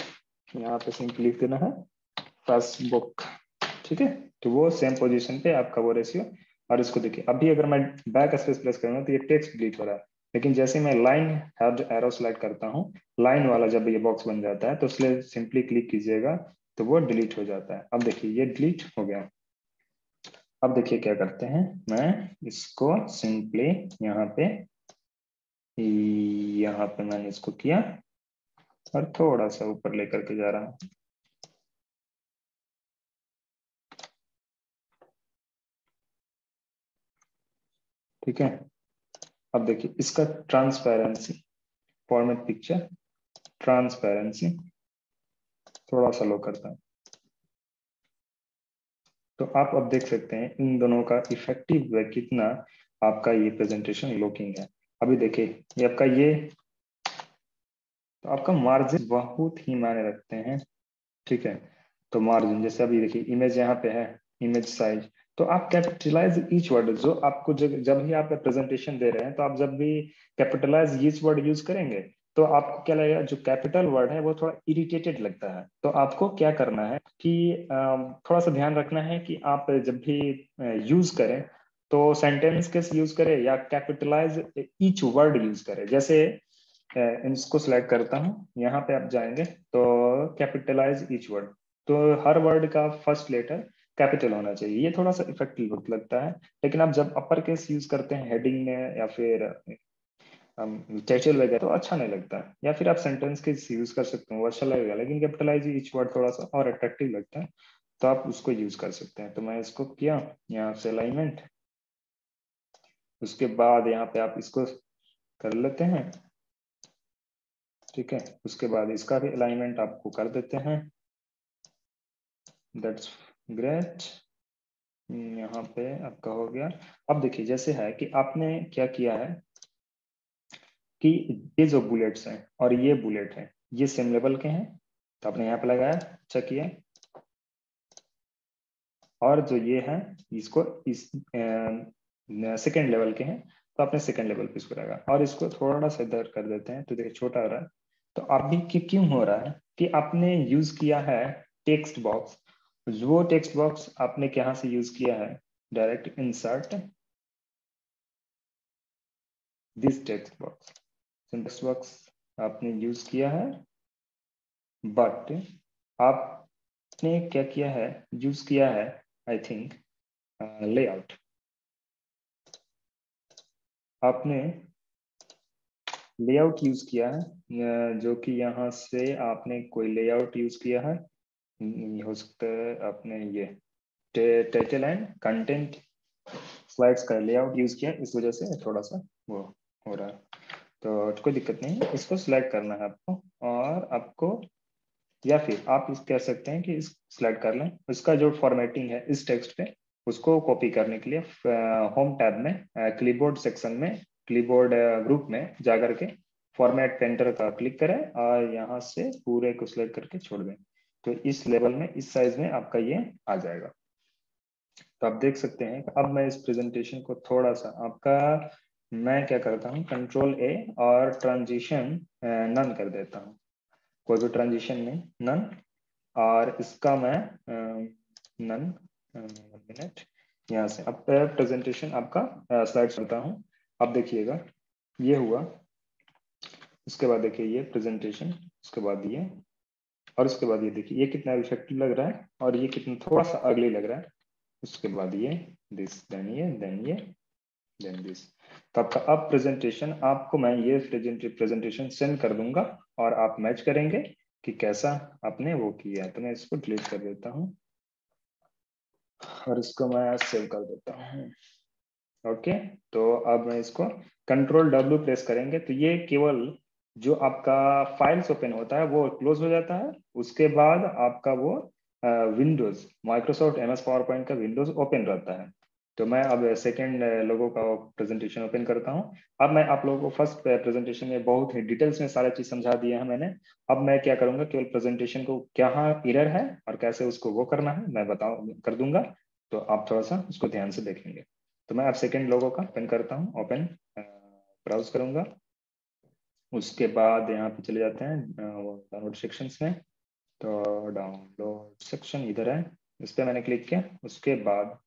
यहाँ पे सिंपली लिख देना है पासबुक ठीक है? तो वो सेम पोजीशन पे आपका वो रेशियो और इसको देखिए, अभी अगर मैं बैक स्पेस प्रेस करूँगा तो ये टेक्स्ट डिलीट हो रहा है। लेकिन जैसे मैं लाइन हेड एरो सेलेक्ट करता हूँ लाइन वाला जब ये बॉक्स बन जाता है तो इसलिए सिंपली क्लिक कीजिएगा तो वो डिलीट हो जाता है। अब देखिए, ये डिलीट हो गया। अब देखिए क्या करते हैं, मैं इसको सिंपली यहाँ पे यहाँ पे मैंने इसको किया और थोड़ा सा ऊपर लेकर के जा रहा हूँ। ठीक है? अब देखिए, इसका ट्रांसपेरेंसी फॉर्मेट पिक्चर ट्रांसपेरेंसी थोड़ा सा लो करता है। तो आप अब देख सकते हैं इन दोनों का इफ़ेक्टिव वे कितना आपका ये प्रेजेंटेशन लुकिंग है। अभी देखिए, ये आपका ये तो आपका मार्जिन बहुत ही मायने रखते हैं, ठीक है? तो मार्जिन जैसे अभी देखिए इमेज यहाँ पे है इमेज साइज़ तो आप कैपिटलाइज ईच वर्ड जो आपको जब जब भी आप प्रेजेंटेशन दे रहे हैं तो आप जब भी कैपिटलाइज ईच वर्ड यूज़ करेंगे तो आपको क्या लगेगा जो कैपिटल वर्ड है, वो थोड़ा इरिटेटेड लगता है। तो आपको क्या करना है कि थोड़ा सा ध्यान रखना है कि आप जब भी यूज़ करें तो सेंटेंस के यूज़ करें या कैपिटलाइज ईच वर्ड यूज़ करें। जैसे इसको सिलेक्ट करता हूँ, यहाँ पे आप जाएँगे तो कैपिटलाइज ईच वर्ड तो हर वर्ड का फ़र्स्ट लेटर कैपिटल होना चाहिए। ये थोड़ा सा इफ़ेक्टिव लगता है, लेकिन आप जब अपर केस यूज़ करते हैं हेडिंग में या फिर टाइटल वगैरह तो अच्छा नहीं लगता। है या फिर आप सेंटेंस के यूज़ कर सकते हो अच्छा लगेगा, लेकिन कैपिटलाइज ईच वर्ड थोड़ा सा और अट्रैक्टिव लगता है तो आप उसको यूज़ कर सकते हैं। तो मैं इसको किया, यहाँ से अलाइनमेंट उसके बाद यहाँ पे आप इसको कर लेते हैं, ठीक है? उसके बाद इसका भी अलाइनमेंट आपको कर देते हैं। दैट्स ग्रेट यहाँ पे आपका हो गया। अब देखिए, जैसे है कि आपने क्या किया है कि ये जो बुलेट्स हैं और ये बुलेट है। ये सेम लेवल के हैं। तो आपने यहाँ पे लगाया अच्छा किया। और जो ये है, इसको इस सेकेंड लेवल के हैं। तो आपने सेकेंड लेवल पे इसको लगा। और इसको थोड़ा सा इधर कर देते हैं। तो देखिए, छोटा हो रहा है। तो अभी क्यों हो रहा है कि आपने यूज़ किया है टेक्स्ट बॉक्स वो टेक्स्ट बॉक्स आपने कहा से यूज़ किया है? Direct insert this text box text box आपने यूज़ किया है बट आपने क्या किया है? यूज़ किया है आई थिंक लेआउट आपने लेआउट यूज़ किया है जो कि यहाँ से आपने कोई लेआउट यूज़ किया है हो सकता है आपने ये टाइटल एंड कंटेंट स्लाइड्स का लेआउट यूज़ किया इस वजह से थोड़ा सा वो हो रहा है। तो कोई दिक्कत नहीं, इसको सिलेक्ट करना है आपको और आपको, या फिर आप इस कह सकते हैं कि इस सिलेक्ट कर लें। उसका जो फॉर्मेटिंग है, इस टेक्स्ट पे, उसको कॉपी करने के लिए होम टैब में क्लीबोर्ड सेक्शन में क्लीबोर्ड ग्रुप में जाकर के फॉर्मेट पेंटर का क्लिक करें और यहाँ से पूरे को सिलेक्ट करके छोड़ दें। तो इस लेवल में, इस साइज़ में आपका ये आ जाएगा। तो आप देख सकते हैं, अब मैं इस प्रेजेंटेशन को थोड़ा सा आपका मैं क्या करता हूँ कंट्रोल ए और ट्रांजिशन नन कर देता हूँ। कोई भी ट्रांजिशन नहीं नन और इसका मैं नन मिनट यहाँ से अब प्रेजेंटेशन आपका स्लाइड करता हूँ। अब देखिएगा, ये हुआ उसके बाद देखिए ये प्रेजेंटेशन उसके बाद ये, और उसके बाद ये देखिए, ये कितना इफ़ेक्टिव लग रहा है, और ये कितना थोड़ा सा अगली लग रहा है। उसके बाद ये दिस देन ये देन ये देन दिस तो आपका अब प्रेजेंटेशन आपको मैं ये प्रेजेंटेशन सेंड कर दूँगा और आप मैच करेंगे कि कैसा आपने वो किया है। तो मैं इसको डिलीट कर देता हूँ और इसको मैं सेव कर देता हूँ। ओके तो अब मैं इसको कंट्रोल डब्ल्यू प्रेस करेंगे। तो ये केवल जो आपका फाइल्स ओपन होता है, वो क्लोज हो जाता है। उसके बाद आपका वो Windows Microsoft M S PowerPoint का विंडोज़ ओपन रहता है। तो मैं अब सेकेंड लोगों का प्रेजेंटेशन ओपन करता हूँ। अब मैं आप लोगों को फ़र्स्ट प्रेजेंटेशन में बहुत ही डिटेल्स में सारा चीज़ समझा दिया है मैंने। अब मैं क्या करूँगा, केवल प्रेजेंटेशन को क्या इरर है और कैसे उसको वो करना है, मैं बताऊ, कर दूँगा। तो आप थोड़ा सा उसको ध्यान से देखेंगे। तो मैं अब सेकेंड लोगों का ओपन करता हूँ ओपन ब्राउज करूँगा। उसके बाद यहाँ पे चले जाते हैं डाउनलोड सेक्शन में। तो डाउनलोड सेक्शन इधर है, इस पर मैंने क्लिक किया। उसके बाद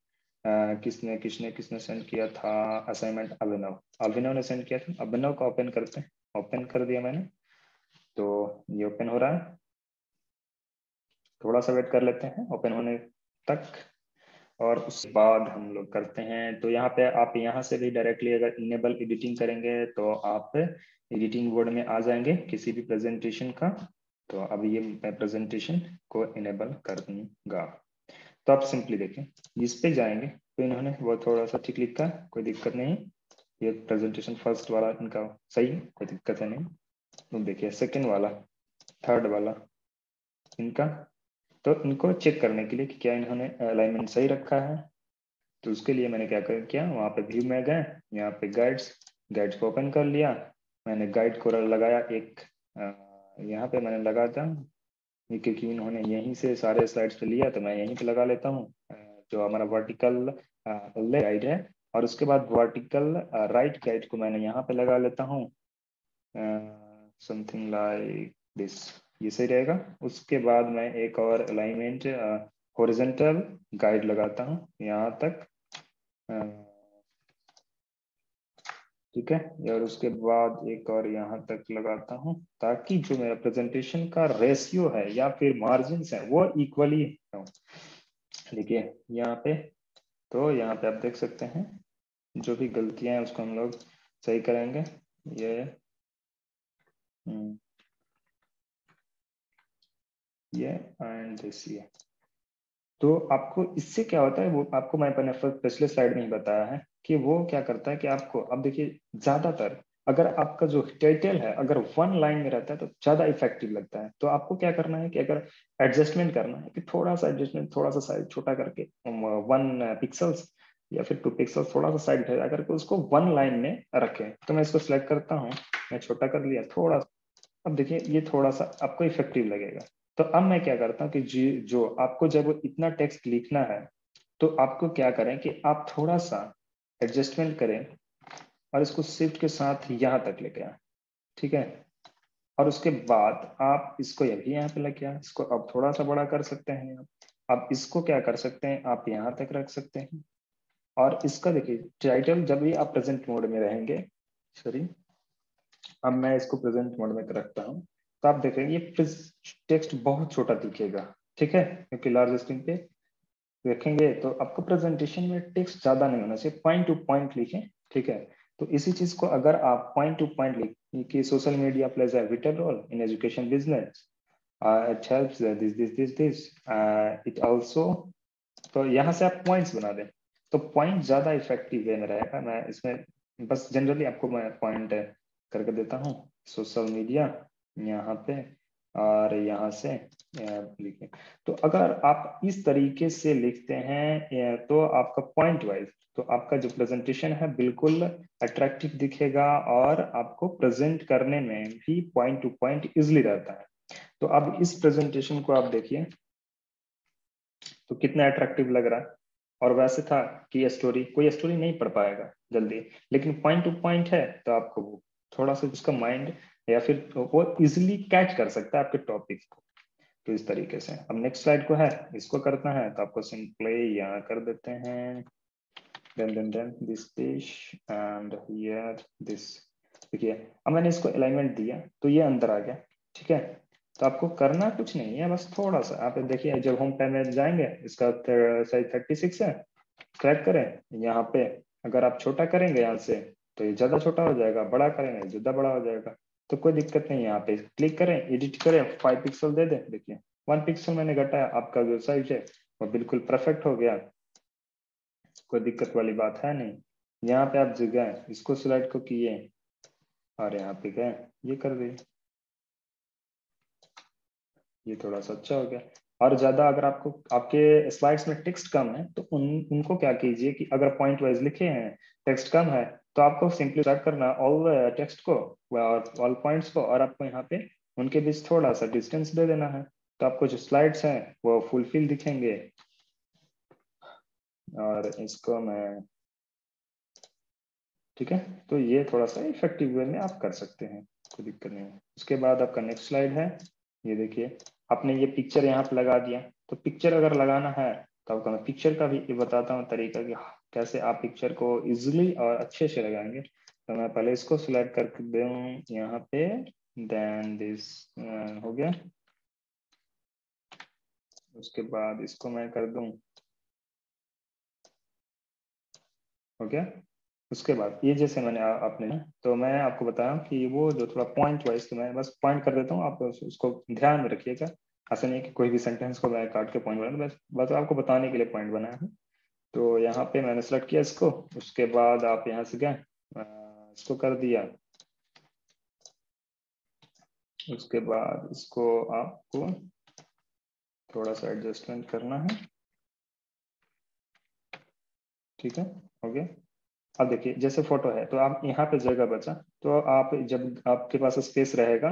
किसने किसने किसने सेंड किया था असाइनमेंट अभिनव। अभिनव ने सेंड किया था। अभिनव का ओपन करते हैं। ओपन कर दिया मैंने। तो ये ओपन हो रहा है। थोड़ा सा वेट कर लेते हैं। ओपन होने तक। और उसके बाद हम लोग करते हैं। तो यहाँ पे आप यहाँ से भी डायरेक्टली अगर इनेबल एडिटिंग करेंगे तो आप एडिटिंग बोर्ड में आ जाएँगे किसी भी प्रेजेंटेशन का। तो अब ये मैं प्रेजेंटेशन को इनेबल कर दूँगा। तो आप सिंपली देखें। इस पे जाएँगे तो इन्होंने वो थोड़ा सा ठीक लिखा, कोई दिक्कत नहीं। ये प्रेजेंटेशन फ़र्स्ट वाला इनका सही कोई दिक्कत है नहीं। तो देखिए सेकंड वाला थर्ड वाला इनका। तो इनको चेक करने के लिए कि क्या इन्होंने अलाइनमेंट सही रखा है। तो उसके लिए मैंने क्या कर, किया, वहाँ पे व्यू में गए, यहाँ पे गाइड्स गाइड्स को ओपन कर लिया। मैंने गाइड को लगाया एक यहाँ पे मैंने लगा था क्योंकि इन्होंने यहीं से सारे स्लाइड्स पे लिया तो मैं यहीं पे लगा लेता हूँ जो हमारा वर्टिकल गाइड है, और उसके बाद वर्टिकल राइट गाइड को मैंने यहाँ पे लगा लेता हूँ समथिंग लाइक दिस ये सही रहेगा। उसके बाद मैं एक और अलाइनमेंट हॉरिजेंटल गाइड लगाता हूँ, यहाँ तक ठीक है? और उसके बाद एक और यहाँ तक लगाता हूँ ताकि जो मेरा प्रेजेंटेशन का रेशियो है या फिर मार्जिन है वो इक्वली हो। देखिए यहाँ पे तो यहाँ पे आप देख सकते हैं जो भी गलतियाँ हैं उसको हम लोग सही करेंगे। ये हम्म, ये एंड दिस ये। तो आपको इससे क्या होता है? वो आपको मैं अपने पिछले स्लाइड में ही बताया है। कि वो क्या करता है कि आपको, अब देखिए, ज़्यादातर अगर आपका जो टाइटल है, अगर वन लाइन में रहता है तो ज़्यादा इफ़ेक्टिव लगता है। तो आपको क्या करना है कि अगर एडजस्टमेंट करना है, कि थोड़ा सा एडजस्टमेंट थोड़ा सा साइज़ छोटा करके वन पिक्सल्स या फिर टू पिक्सल्स थोड़ा सा साइड हटा करके उसको वन लाइन में रखें तो मैं इसको सिलेक्ट करता हूँ, मैं छोटा कर लिया, थोड़ा, अब देखिए, ये थोड़ा सा आपको इफ़ेक्टिव लगेगा। तो अब मैं क्या करता हूँ कि जी, जो आपको जब इतना टेक्स्ट लिखना है तो आपको क्या करें कि आप थोड़ा सा एडजस्टमेंट करें और इसको शिफ्ट के साथ यहाँ तक लेके आए, ठीक है? और उसके बाद आप इसको यही यहाँ पे लेके आए, इसको अब थोड़ा सा बड़ा कर सकते हैं आप। अब इसको क्या कर सकते हैं? आप यहाँ तक रख सकते हैं। और इसका देखिए टाइटल जब भी आप प्रेजेंट मोड में रहेंगे सॉरी अब मैं इसको प्रेजेंट मोड में रखता हूँ तो आप देखेंगे ये टेक्स्ट बहुत छोटा दिखेगा, ठीक है? क्योंकि लार्ज स्क्रीन पे रखेंगे तो आपको प्रेजेंटेशन में टेक्स्ट ज़्यादा नहीं होना चाहिए। पॉइंट टू पॉइंट लिखें, ठीक है? तो इसी चीज़ को अगर आप पॉइंट टू पॉइंट लिखें social media plays a role in education business it also तो यहाँ से आप पॉइंट्स बना दें। तो पॉइंट ज़्यादा इफ़ेक्टिव वे में रहेगा। मैं इसमें बस जनरली आपको मैं पॉइंट करके देता हूँ। सोशल मीडिया यहाँ पे। और यहाँ से लिखें। तो अगर आप इस तरीके से लिखते हैं तो आपका पॉइंट वाइज तो आपका जो प्रेजेंटेशन है बिल्कुल अट्रैक्टिव दिखेगा और आपको प्रेजेंट करने में भी पॉइंट टू पॉइंट इजिली रहता है। तो अब इस प्रेजेंटेशन को आप देखिए। तो कितना अट्रैक्टिव लग रहा है। और वैसे था कि स्टोरी कोई स्टोरी नहीं पढ़ पाएगा जल्दी। लेकिन पॉइंट टू पॉइंट है तो आपको थोड़ा सा उसका माइंड या फिर वो इजिली कैच कर सकता है आपके टॉपिक को। तो इस तरीके से। अब नेक्स्ट स्लाइड को है, इसको करना है तो आपको सिंपली यहाँ कर देते हैं। Then then then this page and here this देखिए, अब मैंने इसको अलाइनमेंट दिया तो ये अंदर आ गया, ठीक है? तो आपको करना कुछ नहीं है, बस थोड़ा सा। आप देखिए, जब होम पेज में जाएँगे, इसका साइज़ थर्टी सिक्स है सेलेक्ट करें। यहाँ पे अगर आप छोटा करेंगे यहाँ से तो ये ज़्यादा छोटा हो जाएगा, बड़ा करेंगे, ज़्यादा बड़ा हो जाएगा। तो कोई दिक्कत नहीं यहाँ पे क्लिक करें एडिट करें फाइव पिक्सल दे दें। देखिए वन पिक्सल मैंने घटाया आपका जो साइज़ है, वो बिल्कुल परफेक्ट हो गया। कोई दिक्कत वाली बात है नहीं। यहाँ पे आप गए इसको सिलेक्ट को किए, और यहाँ पे गए, ये कर दिए ये थोड़ा सा अच्छा हो गया। और ज़्यादा अगर आपको, आपके स्लाइड्स में टेक्स्ट कम है तो उन, उनको क्या कीजिए कि अगर पॉइंट वाइज लिखे हैं टेक्स्ट कम है तो आपको सिंपली स्टार्ट करना ऑल टेक्स्ट को और ऑल पॉइंट्स को, और आपको यहाँ पे उनके बीच थोड़ा सा डिस्टेंस दे देना है। तो आपको जो स्लाइड्स हैं, वो फुलफिल दिखेंगे। और इसको मैं, ठीक है? तो ये थोड़ा सा इफ़ेक्टिव वे में आप कर सकते हैं, कोई दिक्कत नहीं है। उसके बाद आपका नेक्स्ट स्लाइड है। ये देखिए, आपने ये पिक्चर यहाँ पे लगा दिया। तो पिक्चर अगर लगाना है तो आपको मैं पिक्चर का भी बताता हूँ तरीका कि कैसे आप पिक्चर को इजिली और अच्छे से लगाएँगे। तो मैं पहले इसको सिलेक्ट करके दूँ यहाँ पे देन दिस हो गया। उसके बाद इसको मैं कर दूँ। हो गया? उसके बाद, ये जैसे मैंने आपने तो मैं आपको बताया कि वो जो थोड़ा पॉइंट वाइज तो मैं बस पॉइंट कर देता हूँ, आप उसको ध्यान में रखिएगा। ऐसा नहीं कि कोई भी सेंटेंस को मैं काट के पॉइंट बना बस बस आपको बताने के लिए पॉइंट बनाया है। तो यहाँ पे मैंने सेलेक्ट किया इसको। उसके बाद आप यहाँ से गए इसको कर दिया। उसके बाद इसको आपको थोड़ा सा एडजस्टमेंट करना है। ठीक है? हो गया? अब देखिए जैसे फ़ोटो है तो आप यहाँ पे जगह बचा। तो आप जब आपके पास स्पेस रहेगा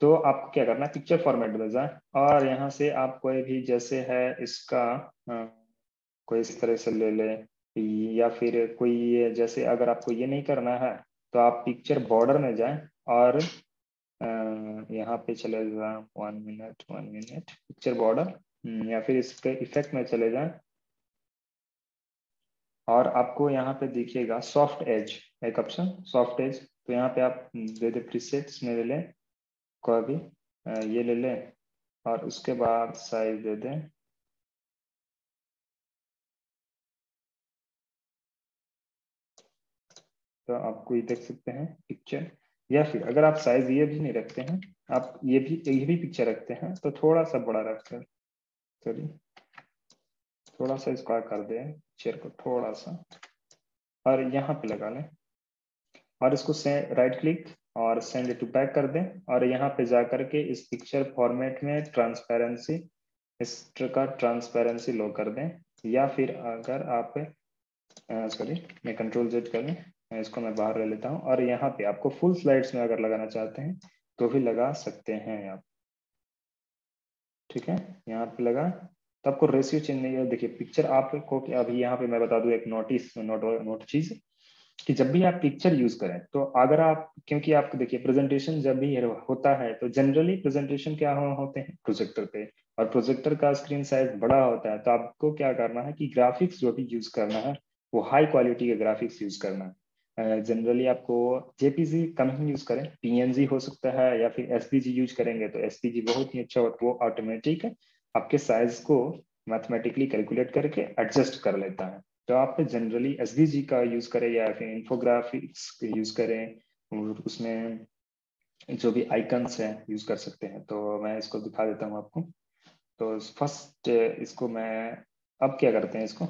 तो आपको क्या करना है? पिक्चर फॉर्मेट में जाए और यहाँ से आप कोई भी जैसे है इसका आ, कोई इस तरह से ले लें, या फिर कोई जैसे अगर आपको ये नहीं करना है तो आप पिक्चर बॉर्डर में जाए और यहाँ पे चले जाए one minute one minute picture border या फिर इसके इफ़ेक्ट में चले जाए। और आपको यहाँ पे देखिएगा सॉफ्ट एज एक ऑप्शन सॉफ्ट एज तो यहाँ पे आप दे दे प्रीसेट्स में ले लें कोई भी ये ले लें, और उसके बाद साइज़ दे दें तो आपको ये देख सकते हैं पिक्चर या फिर अगर आप साइज़ ये भी नहीं रखते हैं, आप ये भी ये भी पिक्चर रखते हैं तो थोड़ा सा बड़ा रखकर सॉरी थोड़ा सा इसको कर दे चेयर को थोड़ा सा और यहाँ पे लगा लें। और इसको राइट क्लिक और सेंड टू बैक कर दें। और यहाँ पे जा करके इस पिक्चर फॉर्मेट में ट्रांसपेरेंसी इस का ट्रांसपेरेंसी लो कर दें। या फिर अगर आप सॉरी मैं कंट्रोल जेड कर लें इसको मैं बाहर ले लेता हूँ। और यहाँ पे आपको फुल स्लाइड्स में अगर लगाना चाहते हैं तो भी लगा सकते हैं आप। ठीक है? यहाँ पे लगा। तो आपको रेशियो चेंज नहीं है। देखिए पिक्चर आपको अभी यहाँ पे मैं बता दूँ एक नोटिस नोट नोट चीज़ कि जब भी आप पिक्चर यूज़ करें तो अगर आप क्योंकि आपको देखिए प्रेजेंटेशन जब भी होता है तो जनरली प्रेजेंटेशन क्या हो, होते हैं? प्रोजेक्टर पे। और प्रोजेक्टर का स्क्रीन साइज़ बड़ा होता है तो आपको क्या करना है कि ग्राफिक्स जो भी यूज़ करना है वो हाई क्वालिटी के ग्राफिक्स यूज़ करना है। जनरली आपको जेपीजी कम ही यूज़ करें। पीएनजी हो सकता है या फिर एसपीजी यूज़ करेंगे तो एसपीजी बहुत ही अच्छा वो ऑटोमेटिक आपके साइज़ को मैथमेटिकली कैलकुलेट करके एडजस्ट कर लेता है। तो आप जनरली एस का यूज़ करें या फिर इंफोग्राफिक्स यूज़ करें और उसमें जो भी आइकन्स हैं यूज़ कर सकते हैं। तो मैं इसको दिखा देता हूँ आपको। तो फ़र्स्ट इसको मैं, अब क्या करते हैं इसको?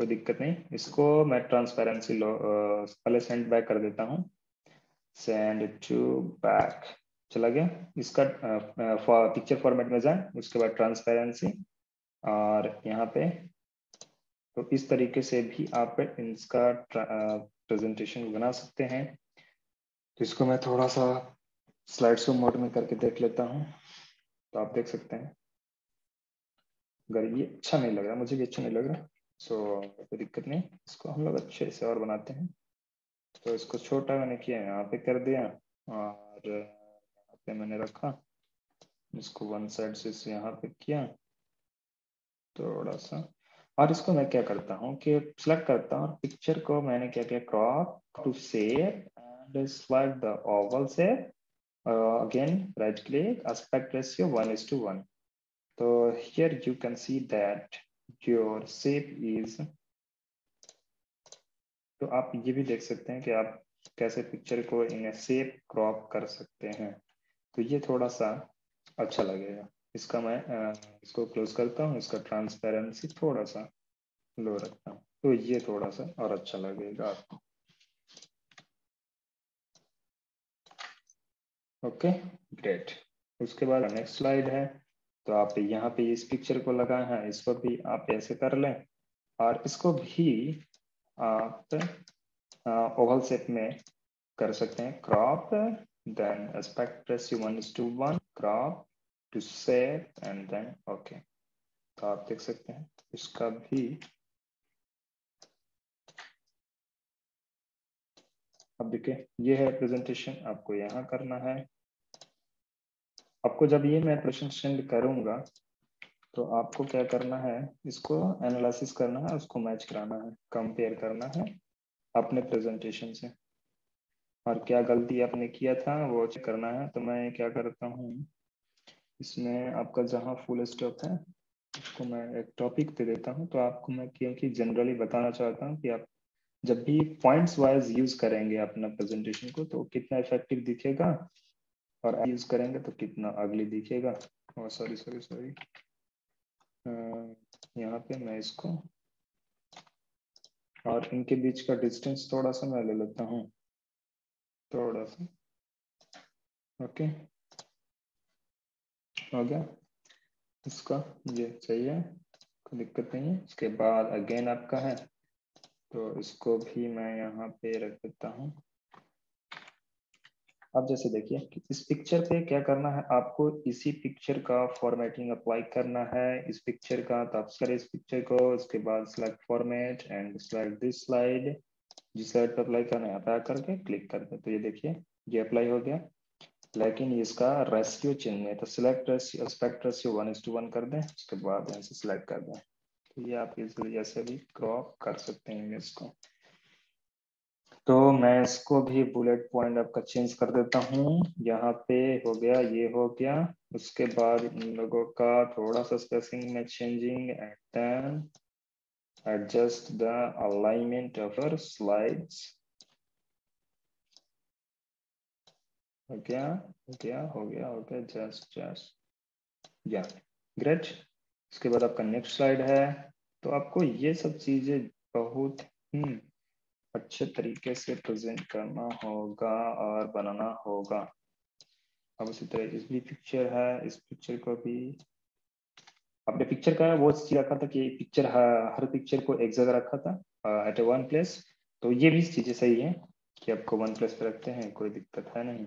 कोई दिक्कत नहीं। इसको मैं ट्रांसपेरेंसी पहले सेंड बैक कर देता हूँ। सेंड टू बैक चला गया। इसका पिक्चर फॉर्मेट में जाए। उसके बाद ट्रांसपेरेंसी और यहाँ पे तो इस तरीके से भी आप इसका प्रेजेंटेशन बना सकते हैं। तो इसको मैं थोड़ा सा स्लाइड शो मोड में करके देख लेता हूँ। तो आप देख सकते हैं। अगर ये अच्छा नहीं लग रहा, मुझे भी अच्छा नहीं लग रहा। सो कोई दिक्कत नहीं। इसको हम लोग अच्छे से और बनाते हैं। तो इसको छोटा मैंने किया यहाँ पे कर दिया और यहाँ पे मैंने रखा। इसको वन साइड से यहाँ पे किया। थोड़ा सा। और इसको मैं क्या करता हूँ कि सिलेक्ट करता हूँ पिक्चर को मैंने क्या किया crop to save and select the shape uh, again right click aspect ratio 1 is to 1 so here you can see that your shape is तो आप ये भी देख सकते हैं कि आप कैसे पिक्चर को शेप क्रॉप कर सकते हैं। तो ये थोड़ा सा अच्छा लगेगा। इसका मैं इसको क्लोज करता हूँ, इसका ट्रांसपेरेंसी थोड़ा सा लो रखता हूँ। तो ये थोड़ा सा और अच्छा लगेगा आपको। ओके ग्रेट उसके बाद नेक्स्ट स्लाइड है। तो आप यहाँ पे इस पिक्चर को लगाए, हैं इसको भी आप ऐसे कर लें। और इसको भी आप ओवल शेप में कर सकते हैं। Crop then aspect ratio 1 is to 1 crop to save and then, okay. तो आप देख सकते हैं, इसका भी अब देखिए, ये है प्रेजेंटेशन आपको यहाँ करना है। आपको जब ये मैं प्रश्न सेंड करूँगा तो आपको क्या करना है? इसको एनालिसिस करना है, उसको मैच कराना है कंपेयर करना है अपने प्रेजेंटेशन से। और क्या गलती आपने किया था, वो चेक करना है। तो मैं क्या करता हूँ, इसमें आपका जहाँ फुल स्टॉप है, उसको मैं एक टॉपिक दे देता हूँ। तो आपको मैं क्योंकि जनरली बताना चाहता हूँ कि आप जब भी पॉइंट्स वाइज यूज़ करेंगे अपना प्रेजेंटेशन को तो कितना इफ़ेक्टिव दिखेगा? और यूज़ करेंगे तो कितना अगली दिखेगा? और सॉरी सॉरी सॉरी यहाँ पे मैं इसको और इनके बीच का डिस्टेंस थोड़ा सा मैं ले लेता हूँ। थोड़ा सा। ओके हो गया? इसका ये सही है। कोई दिक्कत नहीं है। इसके बाद अगेन आपका है। तो इसको भी मैं यहाँ पे रख देता हूँ। अब जैसे देखिए इस पिक्चर पे क्या करना है, आपको इसी पिक्चर का फॉर्मेटिंग अप्लाई करना है। इस पिक्चर का तो आप करें इस पिक्चर को, उसके बाद select format and select this slide जिस स्लाइड पर अप्लाई करना है यहाँ पे आकर के क्लिक कर दे। तो ये देखिए, ये अप्लाई हो गया। लेकिन इसका रेशियो चेंज है। तो select ratio aspect ratio one is to one कर दें, उसके बाद यहाँ से सिलेक्ट कर दें। तो ये आप इस जैसे भी क्रॉप कर सकते हैं इमेज को तो मैं इसको भी बुलेट पॉइंट आपका चेंज कर देता हूँ। यहाँ पे हो गया, ये हो गया। उसके बाद इन लोगों का थोड़ा सा स्पेसिंग में changing and then adjust the alignment of our हो गया हो गया हो गया हो गया जस्ट जस्ट या ग्रेट इसके बाद आपका नेक्स्ट स्लाइड है। तो आपको ये सब चीज़ें बहुत ही अच्छे तरीके से प्रेजेंट करना होगा और बनाना होगा। अब उसी तरह इस भी पिक्चर है इस पिक्चर को भी अपने पिक्चर का वो चीज़ रखा था कि पिक्चर हर पिक्चर को एक जगह रखा था एट ए वन प्लेस तो ये भी चीज़ें सही है कि आपको वन प्लेस पे रखते हैं कोई दिक्कत है नहीं।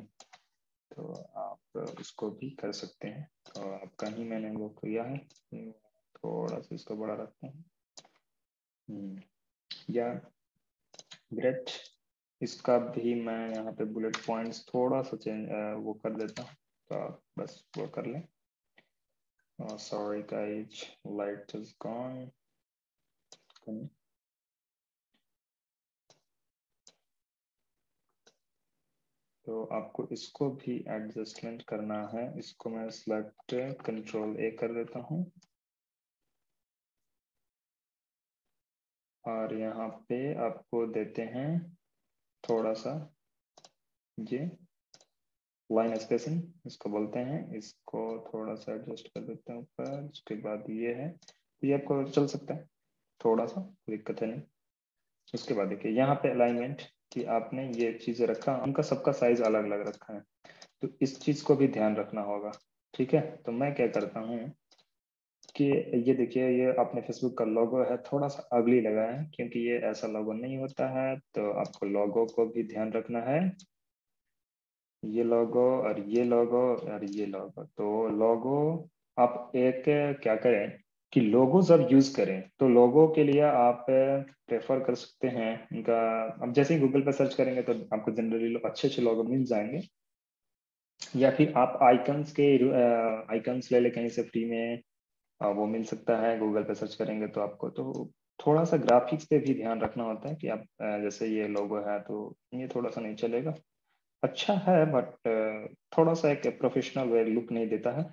तो आप उसको भी कर सकते हैं। तो आपका ही मैंने वो किया है। थोड़ा सा इसको बड़ा रखते हैं। हम्म, या ग्रेट इसका भी मैं यहाँ पे बुलेट पॉइंट्स थोड़ा सा चेंज वो कर देता हूँ तो आप बस वो कर लें। Sorry guys light is gone तो आपको इसको भी एडजस्टमेंट करना है, इसको मैं सिलेक्ट कंट्रोल ए कर देता हूँ। और यहाँ पे आपको देते हैं थोड़ा सा ये लाइन स्पेसिंग इसको बोलते हैं। इसको थोड़ा सा एडजस्ट कर देते हैं ऊपर, उसके बाद ये है। ये आपको चल सकता है। थोड़ा सा दिक्कत है नहीं। उसके बाद देखिए, यहाँ पे अलाइनमेंट कि आपने ये चीज़ें रखा, उनका सबका साइज़ अलग अलग रखा है। तो इस चीज़ को भी ध्यान रखना होगा। ठीक है? तो मैं क्या करता हूँ कि ये देखिए, ये अपने फेसबुक का लोगो है थोड़ा सा अगली लगा है, क्योंकि ये ऐसा लोगो नहीं होता है तो आपको लोगो को भी ध्यान रखना है। ये लोगो और ये लोगो और ये लोगो तो लोगो आप एक क्या करें कि लोगो जब यूज़ करें तो लोगो के लिए आप प्रेफर कर सकते हैं उनका अब जैसे ही गूगल पर सर्च करेंगे तो आपको जनरली अच्छे अच्छे लोगो मिल जाएँगे। या फिर आप आइकन्स के आइकन्स ले ले कहीं से फ्री में वो मिल सकता है गूगल पे सर्च करेंगे तो आपको तो थोड़ा सा ग्राफिक्स पे भी ध्यान रखना होता है कि आप जैसे ये लोगो है तो ये थोड़ा सा नहीं चलेगा। अच्छा है बट थोड़ा सा एक प्रोफेशनल वे लुक नहीं देता है।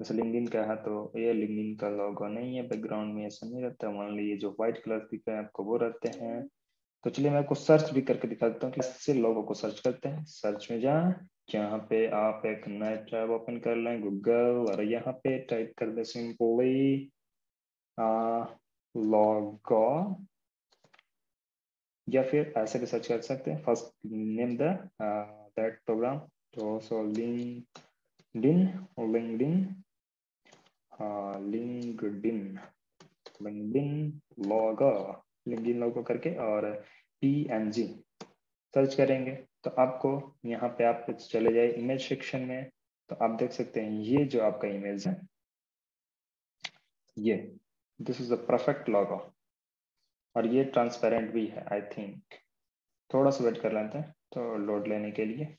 जैसे लिंगडिन का है तो ये लिंगडिन का लोगो नहीं है बैकग्राउंड में ऐसा नहीं रहता। मान ली ये जो व्हाइट कलर दिख रहे हैं, आपको वो रहते हैं। तो चलिए मैं आपको सर्च भी करके दिखा देता हूँ कि लोगों को सर्च करते हैं। सर्च में जा यहाँ पे आप एक नया टैब ओपन कर लें, गूगल, और यहाँ पे टाइप कर दे सिंपली लॉगो या फिर ऐसे भी सर्च कर सकते हैं। फ़र्स्ट नेम दैट प्रोग्राम तो so LinkedIn LinkedIn LinkedIn LinkedIn logo LinkedIn logo करके, और पी एन जी सर्च करेंगे। तो आपको यहाँ पे आप चले जाए इमेज सेक्शन में तो आप देख सकते हैं ये जो आपका इमेज है, ये this is a perfect logo और ये ट्रांसपेरेंट भी है आई थिंक थोड़ा सा वेट कर लेते हैं तो लोड लेने के लिए।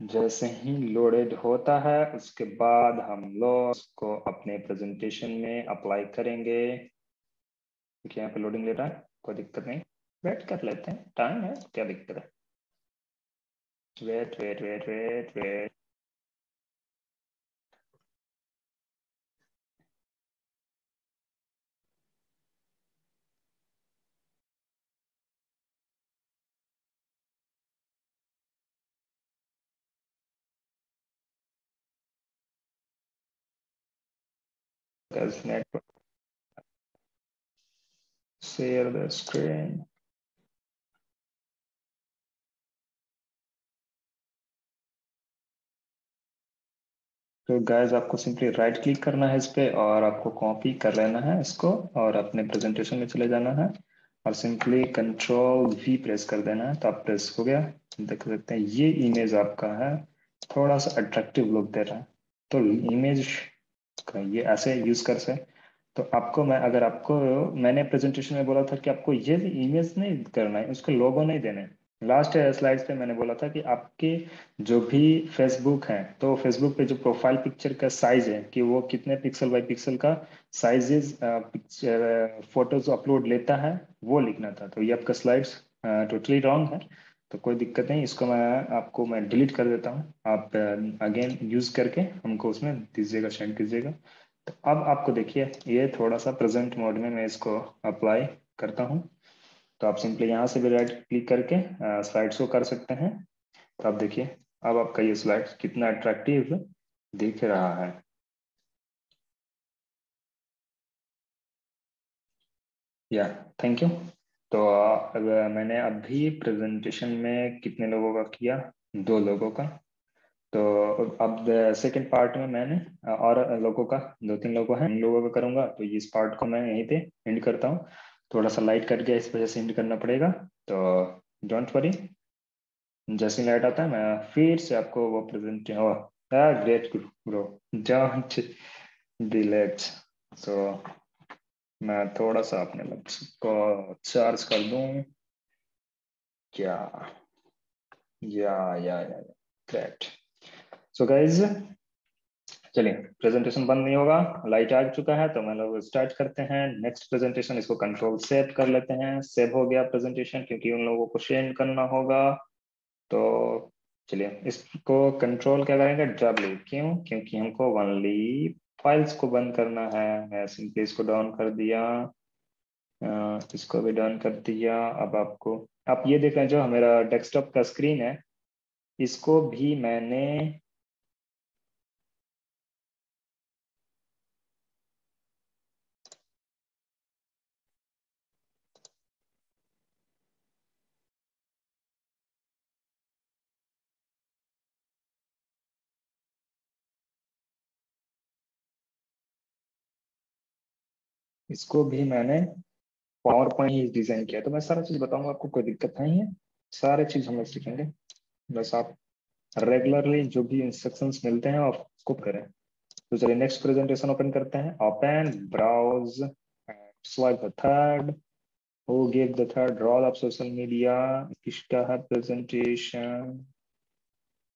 जैसे ही लोडेड होता है, उसके बाद हम लोग उसको अपने प्रेजेंटेशन में अप्लाई करेंगे। क्योंकि यहाँ पे लोडिंग ले रहा है, कोई दिक्कत नहीं। वेट कर लेते हैं। टाइम है? क्या दिक्कत है? Wait wait wait wait wait Does network share the screen? तो गैस आपको सिंपली राइट क्लिक करना है इस पर और आपको कॉपी कर लेना है इसको और अपने प्रेजेंटेशन में चले जाना है और सिंपली कंट्रोल वी प्रेस कर देना है तो आप प्रेस हो गया। देख सकते हैं, ये इमेज आपका है, थोड़ा सा अट्रैक्टिव लुक दे रहा है। तो इमेज का ये ऐसे यूज़ कर से तो आपको मैं, अगर आपको, मैंने प्रेजेंटेशन में बोला था कि आपको ये इमेज नहीं करना है, उसको लोगो नहीं देने लास्ट स्लाइड्स पे मैंने बोला था कि आपके जो भी फेसबुक है तो फेसबुक पे जो प्रोफ़ाइल पिक्चर का साइज़ है, कि वो कितने पिक्सल बाई पिक्सल का साइजेस फ़ोटोज़ अपलोड लेता है, वो लिखना था। तो ये आपका स्लाइड्स टोटली रॉन्ग है। तो कोई दिक्कत नहीं, इसको मैं, आपको मैं डिलीट कर देता हूँ। आप अगेन यूज़ करके हमको उसमें दीजिएगा सेंड कीजिएगा। तो अब आपको देखिए, ये थोड़ा सा प्रेजेंट मोड में मैं इसको अप्लाई करता हूँ। तो आप सिंपली यहाँ से भी राइट क्लिक करके स्लाइड शो कर सकते हैं। तो आप देखिए, अब आपका ये स्लाइड कितना अट्रैक्टिव दिख रहा है। या थैंक यू तो अब मैंने अभी प्रेजेंटेशन में कितने लोगों का किया? दो लोगों का। तो अब सेकंड पार्ट में मैंने और लोगों का, दो तीन लोगों हैं लोगों का करूँगा। तो इस पार्ट को मैं यहीं पे एंड करता हूँ। थोड़ा सा लाइट कट गया, इस वजह से एंड करना पड़ेगा। तो डोंट वरी जैसे लाइट आता है, मैं फिर से आपको वो present great bro don't delete so मैं थोड़ा सा अपने लैपटॉप को चार्ज कर दूँ। क्या? Yeah yeah yeah great so guys चलिए प्रेजेंटेशन बंद नहीं होगा लाइट आ चुका है तो मैं लोग स्टार्ट करते हैं। नेक्स्ट प्रेजेंटेशन इसको कंट्रोल सेव कर लेते हैं। सेव हो गया प्रेजेंटेशन क्योंकि उन लोगों को शेयर करना होगा। तो चलिए, इसको कंट्रोल क्या करेंगे? डब्ल्यू क्यों? क्योंकि हमको ओनली फाइल्स को बंद करना है। मैं सिंपली इसको डाउन कर दिया। इसको भी डाउन कर दिया। अब आपको, आप ये देख रहे हैं जो मेरा डेस्कटॉप का स्क्रीन है, इसको भी मैंने इसको भी मैंने पावर पॉइंट ही डिज़ाइन किया। तो मैं सारा चीज़ बताऊँगा, आपको कोई दिक्कत नहीं है। सारे चीज़ हम लोग सीखेंगे। बस आप रेगुलरली जो भी इंस्ट्रक्शंस मिलते हैं, आप उसको करें। तो चलिए नेक्स्ट प्रेजेंटेशन ओपन करते हैं। Open browse swipe the third who gave the third role of social media किसका है प्रेजेंटेशन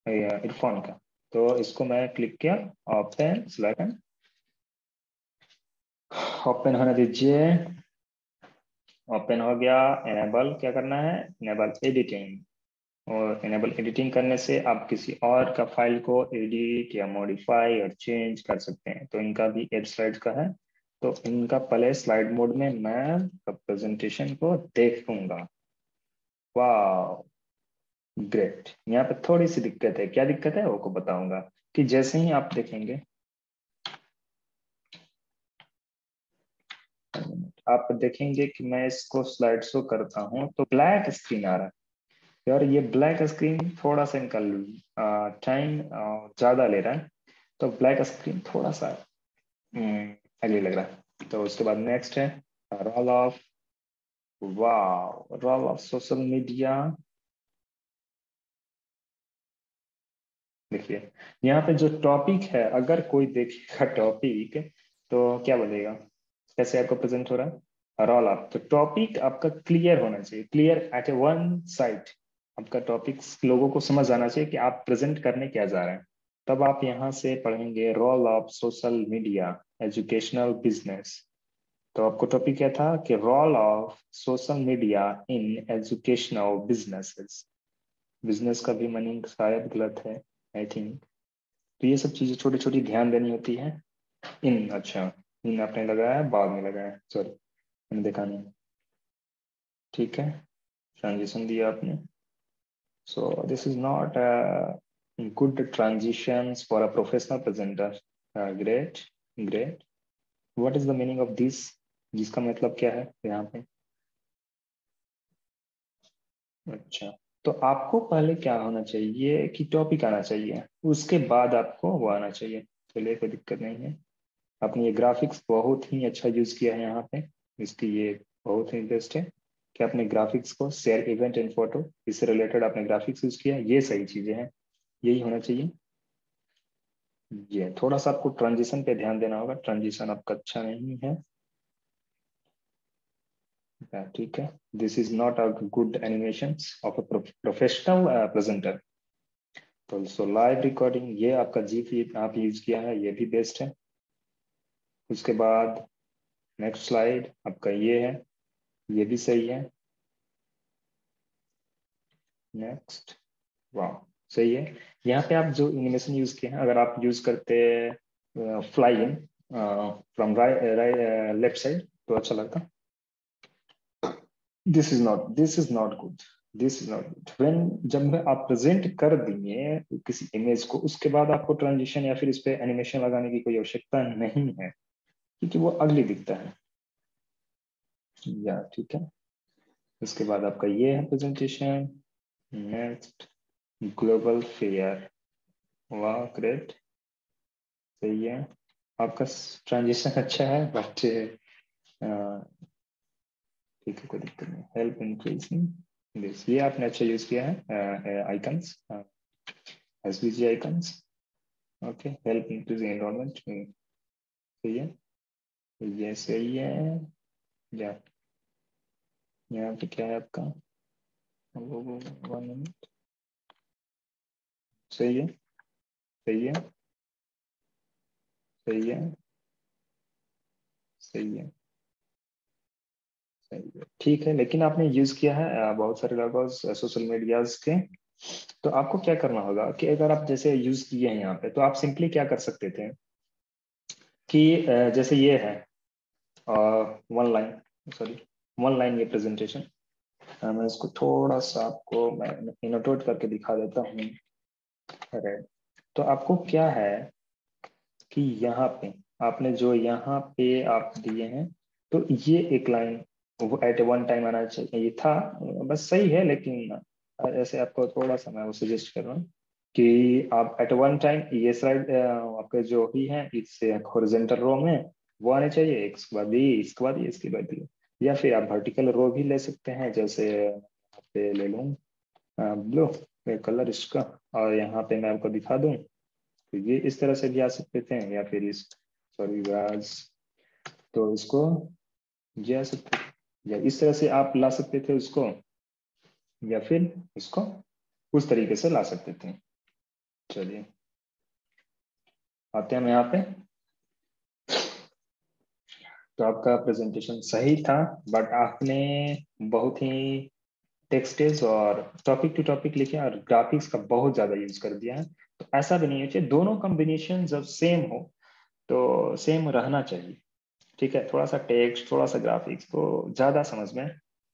इरफान का। तो इसको मैं क्लिक किया। ओपन सिलेक्ट ओपन होने दीजिए। ओपन हो गया एनेबल क्या करना है? एनेबल एडिटिंग और एनेबल एडिटिंग करने से आप किसी और का फ़ाइल को एडिट या मॉडिफाई और चेंज कर सकते हैं। तो इनका भी एड स्लाइड का है। तो इनका पहले स्लाइड मोड में मैं प्रेजेंटेशन को देखूँगा। वाह ग्रेट यहाँ पे थोड़ी सी दिक्कत है। क्या दिक्कत है? वो को बताऊँगा। कि जैसे ही आप देखेंगे आप देखेंगे कि मैं इसको स्लाइड शो करता हूँ तो ब्लैक स्क्रीन आ रहा है। यार, ये ब्लैक स्क्रीन थोड़ा सा इनका टाइम ज़्यादा ले रहा है। तो ब्लैक स्क्रीन थोड़ा सा अगले लग रहा है। तो उसके बाद नेक्स्ट है रोल ऑफ़ वाह रोल ऑफ़ सोशल मीडिया देखिए, यहाँ पे जो टॉपिक है, अगर कोई देखेगा टॉपिक तो क्या बोलेगा? कैसे आपको प्रेजेंट हो रहा है? रोल आप तो टॉपिक आपका क्लियर होना चाहिए। Clear at a one side आपका टॉपिक लोगों को समझ आना चाहिए कि आप प्रेजेंट करने क्या जा रहे हैं। तब आप यहाँ से पढ़ेंगे role of social media educational business तो आपको टॉपिक क्या था? कि role of social media in educational businesses business का भी मीनिंग शायद गलत है आई थिंक तो ये सब चीज़ें छोटी छोटी ध्यान देनी होती है। इन अच्छा। इन आपने लगाया बाद में लगाया सॉरी मैंने देखा नहीं। ठीक है ट्रांजिशन दिया आपने। So this is not good transition for a professional presenter great great what is the meaning of this जिसका मतलब क्या है यहाँ पे? अच्छा तो आपको पहले क्या होना चाहिए कि टॉपिक आना चाहिए, उसके बाद आपको वो आना चाहिए। चलिए कोई दिक्कत नहीं है। आपने ये ग्राफिक्स बहुत ही अच्छा यूज़ किया है यहाँ पे, इसकी ये बहुत ही बेस्ट है कि आपने ग्राफिक्स को शेयर इवेंट एंड फ़ोटो इससे रिलेटेड आपने ग्राफिक्स यूज़ किया, ये सही चीज़ें हैं, यही होना चाहिए। ये, थोड़ा सा आपको ट्रांजिशन पे ध्यान देना होगा ट्रांजिशन आपका अच्छा नहीं है। ठीक है। This is not a good animation of a professional presenter तो सो लाइव रिकॉर्डिंग ये आपका जी आप यूज़ किया है, ये भी बेस्ट है। उसके बाद नेक्स्ट स्लाइड आपका ये है, ये भी सही है। नेक्स्ट वाह सही है। यहाँ पे आप जो एनिमेशन यूज़ किए हैं, अगर आप यूज़ करते फ्लाई फ्रॉम लेफ़्ट साइड तो अच्छा लगता। This is not this is not good this is not good when जब आप प्रेजेंट कर दिए किसी इमेज को, उसके बाद आपको ट्रांजिशन या फिर इस पे एनिमेशन लगाने की कोई आवश्यकता नहीं है। क्योंकि वो अगली दिखता है। या, ठीक है। उसके बाद आपका ये है प्रेजेंटेशन नेक्स्ट ग्लोबल फेयर वाह ग्रेट सही है। आपका ट्रांजिशन अच्छा है बट ठीक है, कोई दिक्कत नहीं। हेल्प इंक्रीजिंग दिस ये आपने अच्छा यूज़ किया है icons S B G icons okay help increasing enrolment सही है। ये सही है। या, यहाँ पे क्या है आपका? वो वो वन मिनट सही है? सही है? सही है? सही है। ठीक है, लेकिन आपने यूज़ किया है बहुत सारे लगोस सोशल मीडियाज के। तो आपको क्या करना होगा कि अगर आप जैसे यूज़ किए हैं यहाँ पे तो आप सिंपली क्या कर सकते थे कि जैसे ये है one line sorry one line ये प्रेजेंटेशन मैं इसको थोड़ा सा आपको मैं इनोटेट करके दिखा देता हूँ. अरे तो आपको क्या है कि यहाँ पे आपने जो यहाँ पे आप दिए हैं तो ये एक लाइन वो एट वन टाइम आना चाहिए। ये था, बस सही है, लेकिन ऐसे आपको थोड़ा सा मैं वो सजेस्ट कर रहा हूँ कि आप एट वन टाइम ये साइड आपके जो भी है इससे हॉरिजेंटल रो में वो आने चाहिए इसके बाद ये इसके बाद ये इसके बाद ये या फिर आप वर्टिकल रो भी ले सकते हैं, जैसे पे ले लूँ ब्लू कलर इसका, और यहाँ पे मैं आपको दिखा दूँ तो ये इस तरह से भी आ सकते थे, या फिर इस सॉरी तो इसको ये आ सकते या इस तरह से आप ला सकते थे उसको, या फिर इसको उस तरीके से ला सकते थे। चलिए, आते हैं हम यहाँ पे। तो आपका प्रेजेंटेशन सही था बट आपने बहुत ही टेक्सटेज और टॉपिक टू टॉपिक लिखे और ग्राफिक्स का बहुत ज़्यादा यूज़ कर दिया है। तो ऐसा भी नहीं है चाहिए दोनों कॉम्बिनेशन जब सेम हो तो सेम रहना चाहिए। ठीक है थोड़ा सा टेक्स्ट थोड़ा सा ग्राफिक्स तो ज़्यादा समझ में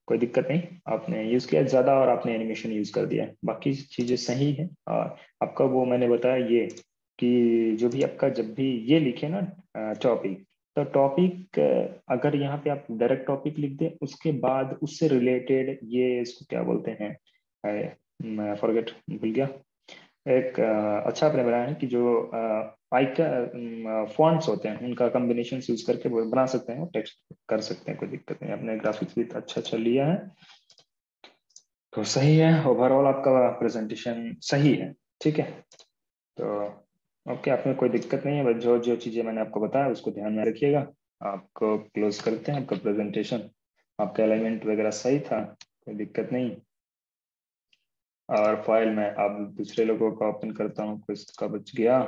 कोई दिक्कत नहीं। आपने यूज़ किया, ज़्यादा और आपने एनिमेशन यूज़ कर दिया। बाकी चीज़ें सही है और आपका वो मैंने बताया ये कि जो भी आपका जब भी ये लिखे ना टॉपिक तो टॉपिक अगर यहाँ पे आप डायरेक्ट टॉपिक लिख दें, उसके बाद उससे रिलेटेड ये इसको क्या बोलते हैं मैं फॉरगेट भूल गया। एक अच्छा आपने बनाया है कि जो आइकन फॉन्ट्स होते हैं, उनका कॉम्बिनेशन यूज़ करके बना सकते हैं टेक्स्ट कर सकते हैं, कोई दिक्कत नहीं। अपने ग्राफिक्स भी अच्छा अच्छा लिया है। तो सही है ओवरऑल आपका प्रेजेंटेशन सही है, ठीक है। तो ओके आप में कोई दिक्कत नहीं है जो जो चीज़ें मैंने आपको बताया, उसको ध्यान में रखिएगा। आपको क्लोज करते हैं आपका प्रेजेंटेशन आपका अलाइनमेंट वगैरह सही था, कोई दिक्कत नहीं। और फ़ाइल में अब दूसरे लोगों का ओपन करता हूँ कुछ का बच गया।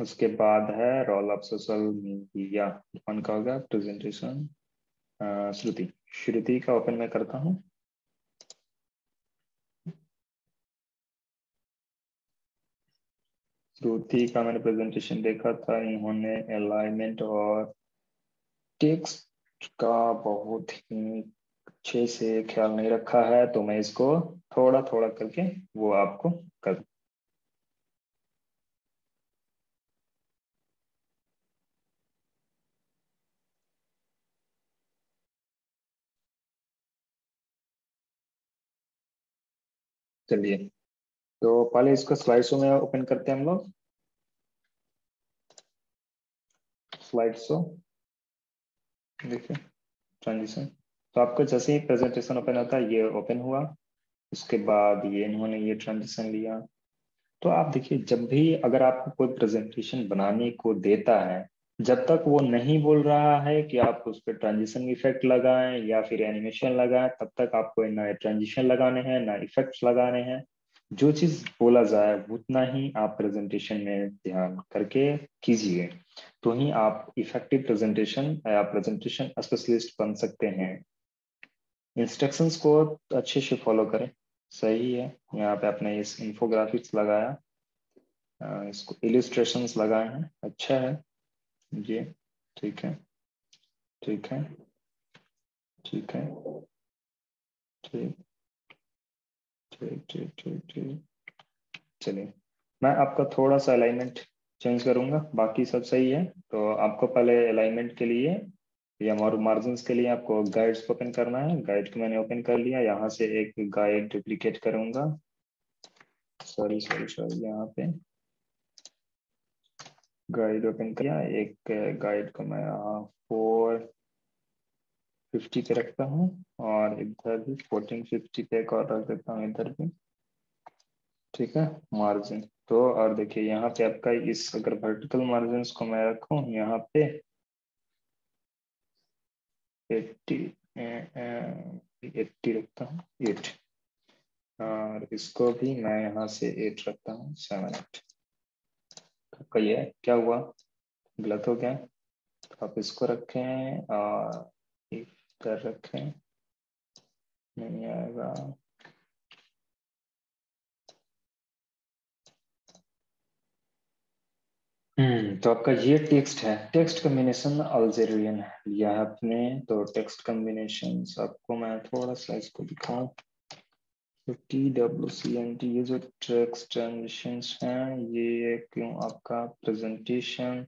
उसके बाद है रोल ऑफ़ सोशल मीडिया कौन का होगा? प्रेजेंटेशन श्रुति। श्रुति का ओपन मैं करता हूँ। श्रुति का मैंने प्रेजेंटेशन देखा था, इन्होंने अलाइनमेंट और टेक्स्ट का बहुत ही अच्छे से ख्याल नहीं रखा है तो मैं इसको थोड़ा थोड़ा करके वो आपको कर चलिए। तो पहले इसको स्लाइड शो में ओपन करते हैं हम लोग। स्लाइड शो देखिए ट्रांजिशन तो आपको जैसे ही प्रेजेंटेशन ओपन होता है, ये ओपन हुआ। उसके बाद ये इन्होंने ये ट्रांजिशन लिया। तो आप देखिए, जब भी अगर आपको कोई प्रेजेंटेशन बनाने को देता है, जब तक वो नहीं बोल रहा है कि आप उस पर ट्रांजिशन इफ़ेक्ट लगाएँ या फिर एनिमेशन लगाएँ, तब तक आपको ना ट्रांजिशन लगाने हैं, ना इफेक्ट्स लगाने हैं। जो चीज़ बोला जाए, उतना ही आप प्रेजेंटेशन में ध्यान करके कीजिए। तो ही आप इफ़ेक्टिव प्रेजेंटेशन या प्रेजेंटेशन स्पेशलिस्ट बन सकते हैं। इंस्ट्रक्शंस को अच्छे से फॉलो करें। सही है। यहाँ पे आपने इस इन्फोग्राफिक्स लगाया। इसको इलिस्ट्रेशंस लगाए हैं। अच्छा है। ये ठीक है। ठीक है। ठीक है। ठीक। चलिए, मैं आपका थोड़ा सा अलाइनमेंट चेंज करूँगा, बाकी सब सही है। तो आपको पहले अलाइनमेंट के लिए या मार्जिन के लिए आपको गाइड्स ओपन करना है। गाइड को मैंने ओपन कर लिया, यहाँ से एक गाइड डुप्लीकेट करूँगा। सॉरी सॉरी सॉरी यहाँ पे। गाइड ओपन किया, एक गाइड को मैं यहाँ फोर फिफ्टी पे रखता हूँ और इधर भी फोर्टीन फिफ्टी पे एक और रख देता हूँ इधर भी। ठीक है? मार्जिन तो और देखिए, यहाँ पे आपका इस अगर वर्टिकल मार्जिन को मैं रखूँ, यहाँ पे एट्टी रखता हूँ एट और इसको भी मैं यहाँ से एट रखता हूँ सेवन एट कहिए, क्या हुआ? गलत हो गया? आप इसको रखें और कर रखें नहीं आएगा। हम्म तो आपका ये टेक्स्ट है। टेक्स्ट कम्बिनेशन अल्जेरियन लिया है आपने तो टेक्स्ट कम्बिनेशन आपको मैं थोड़ा सा इसको दिखाऊँ। तो T W C N T ये जो टेक्स्ट ट्रांजिशन हैं, ये क्यों आपका प्रेजेंटेशन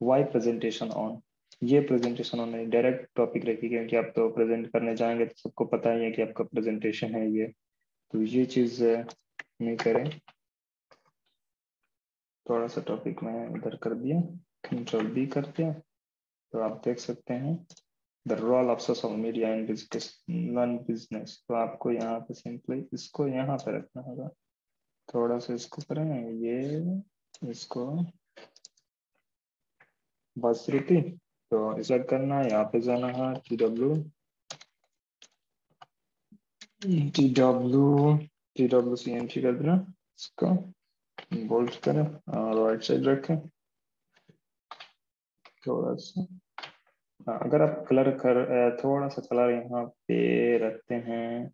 वाई प्रेजेंटेशन ऑन ये प्रेजेंटेशन ऑन डायरेक्ट टॉपिक रखी क्योंकि आप तो प्रेजेंट करने जाएँगे तो सबको पता ही है कि आपका प्रेजेंटेशन है ये। तो ये चीज़ नहीं करें। थोड़ा सा टॉपिक मैं इधर कर दिया। कंट्रोल बी करते हैं। तो आप देख सकते हैं the role of social media in business non business तो आपको यहाँ पे सिंपली इसको यहाँ पे रखना होगा। थोड़ा सा इसको करें, ये, इसको। बस रुकी तो इसे करना यहाँ पे जाना है T W T W T W C M T कर देना इसको बोल्ट करें राइट साइड रखें। थोड़ा सा। हाँ, अगर आप कलर कर थोड़ा सा कलर यहाँ पे रखते हैं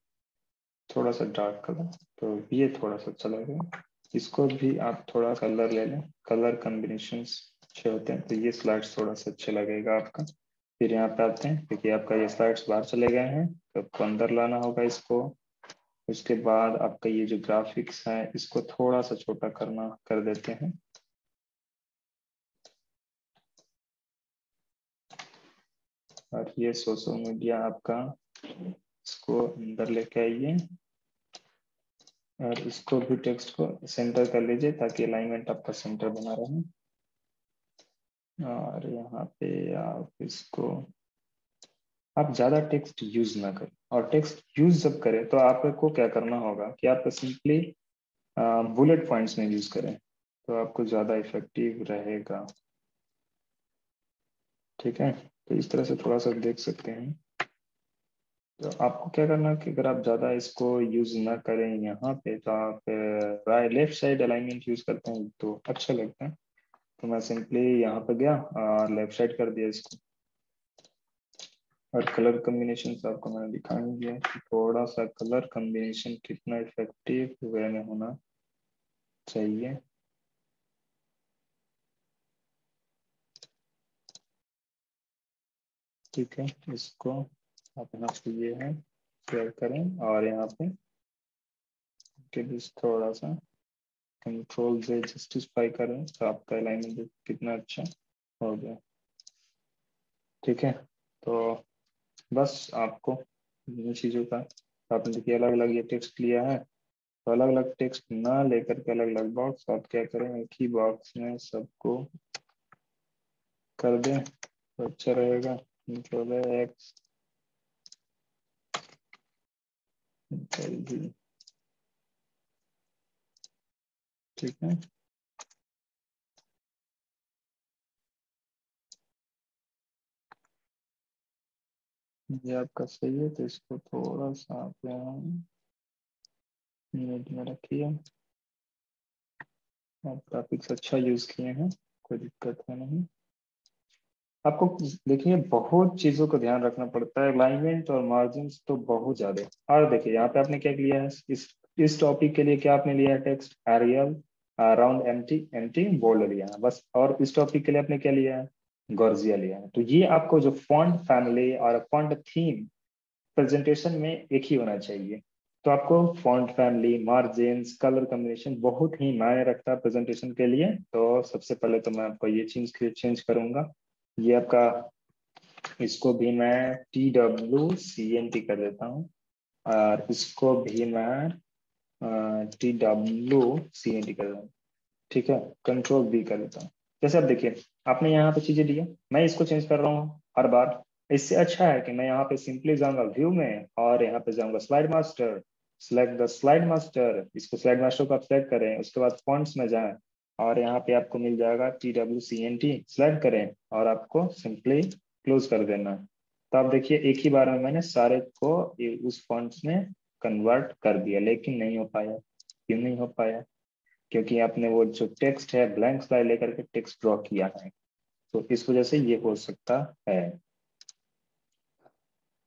थोड़ा सा डार्क कलर तो ये थोड़ा सा अच्छा लगेगा। इसको भी आप थोड़ा कलर ले लें कलर कॉम्बिनेशन अच्छे होते हैं तो ये स्लाइड्स थोड़ा सा अच्छा लगेगा आपका। फिर यहाँ पे आते हैं क्योंकि आपका ये स्लाइड्स बाहर चले गए हैं तो आपको अंदर लाना होगा इसको। उसके बाद आपका ये जो ग्राफिक्स है, इसको थोड़ा सा छोटा करना, कर देते हैं। और ये सोशल मीडिया आपका, इसको अंदर लेके आइए। और इसको भी टेक्स्ट को सेंटर कर लीजिए, ताकि अलाइनमेंट आपका सेंटर बना रहे। और यहाँ पे आप इसको, आप ज़्यादा टेक्स्ट यूज़ ना करें। और टेक्स्ट यूज़ जब करें तो आपको क्या करना होगा कि आप सिंपली बुलेट पॉइंट्स में यूज़ करें तो आपको ज़्यादा इफ़ेक्टिव रहेगा। ठीक है? तो इस तरह से थोड़ा सा देख सकते हैं। तो आपको क्या करना कि अगर आप ज़्यादा इसको यूज़ ना करें यहाँ पे तो आप लेफ़्ट साइड अलाइनमेंट यूज़ करते हैं तो अच्छा लगता है। तो मैं सिंपली यहाँ पे गया और लेफ़्ट साइड कर दिया इसको। और कलर कम्बिनेशन आपको मैंने दिखा दिया थोड़ा सा कलर कम्बिनेशन कितना इफ़ेक्टिव वे में होना चाहिए। ठीक है, इसको पे ये है शेयर करें और यहाँ पे थोड़ा सा कंट्रोल से जस्टिसफाई करें तो आपका अलाइनमेंट कितना अच्छा हो गया। ठीक है तो बस आपको इन चीज़ों का, आपने देखिए अलग अलग ये टेक्स्ट लिया है तो अलग अलग टेक्स्ट ना लेकर के अलग अलग बॉक्स आप क्या करें, एक ही बॉक्स में सबको कर दें तो अच्छा रहेगा। कंट्रोल एक्स ठीक है। ये आपका सही है तो इसको थोड़ा सा आप मिनट में रखिए। आप ग्राफिक्स अच्छा यूज़ किए हैं, कोई दिक्कत है नहीं। आपको देखिए, बहुत चीज़ों को ध्यान रखना पड़ता है। अलाइनमेंट और मार्जिन तो बहुत ज़्यादा। और देखिए, यहाँ पे आपने क्या लिया है? इस इस टॉपिक के लिए क्या आपने लिया है text Arial around empty empty bold लिया बस, और इस टॉपिक के लिए आपने क्या लिया है? गॉर्जिया लिया है। तो ये आपको जो फॉन्ट फैमिली और फॉन्ट थीम प्रेजेंटेशन में एक ही होना चाहिए। तो आपको font family margin colour combination बहुत ही मायने रखता है प्रेजेंटेशन के लिए। तो सबसे पहले तो मैं आपको ये चीज़ चेंज करूँगा। ये आपका, इसको भी मैं T W C N T कर देता हूँ। और इसको भी मैं T W C N T कर। देता हूँ ठीक है? कंट्रोल बी कर देता हूँ। जैसे आप देखिए, आपने यहाँ पे चीज़ें दी है। मैं इसको चेंज कर रहा हूँ हर बार। इससे अच्छा है कि मैं यहाँ पे सिंपली जाऊँगा व्यू में और यहाँ पे जाऊँगा slide master select the slide master इसको स्लाइड मास्टर को आप सेलेक्ट करें। उसके बाद फॉन्ट्स में जाएँ और यहाँ पे आपको मिल जाएगा T W C N T select करें और आपको सिंपली क्लोज कर देना। तो आप देखिए, एक ही बार में मैंने सारे को उस फॉन्ट्स में कन्वर्ट कर दिया, लेकिन नहीं हो पाया। क्यों नहीं हो पाया? क्योंकि आपने वो जो टेक्स्ट है ब्लैंक स्लाइड लेकर के टेक्स्ट ड्रॉ किया है। तो इस वजह से ये हो सकता है।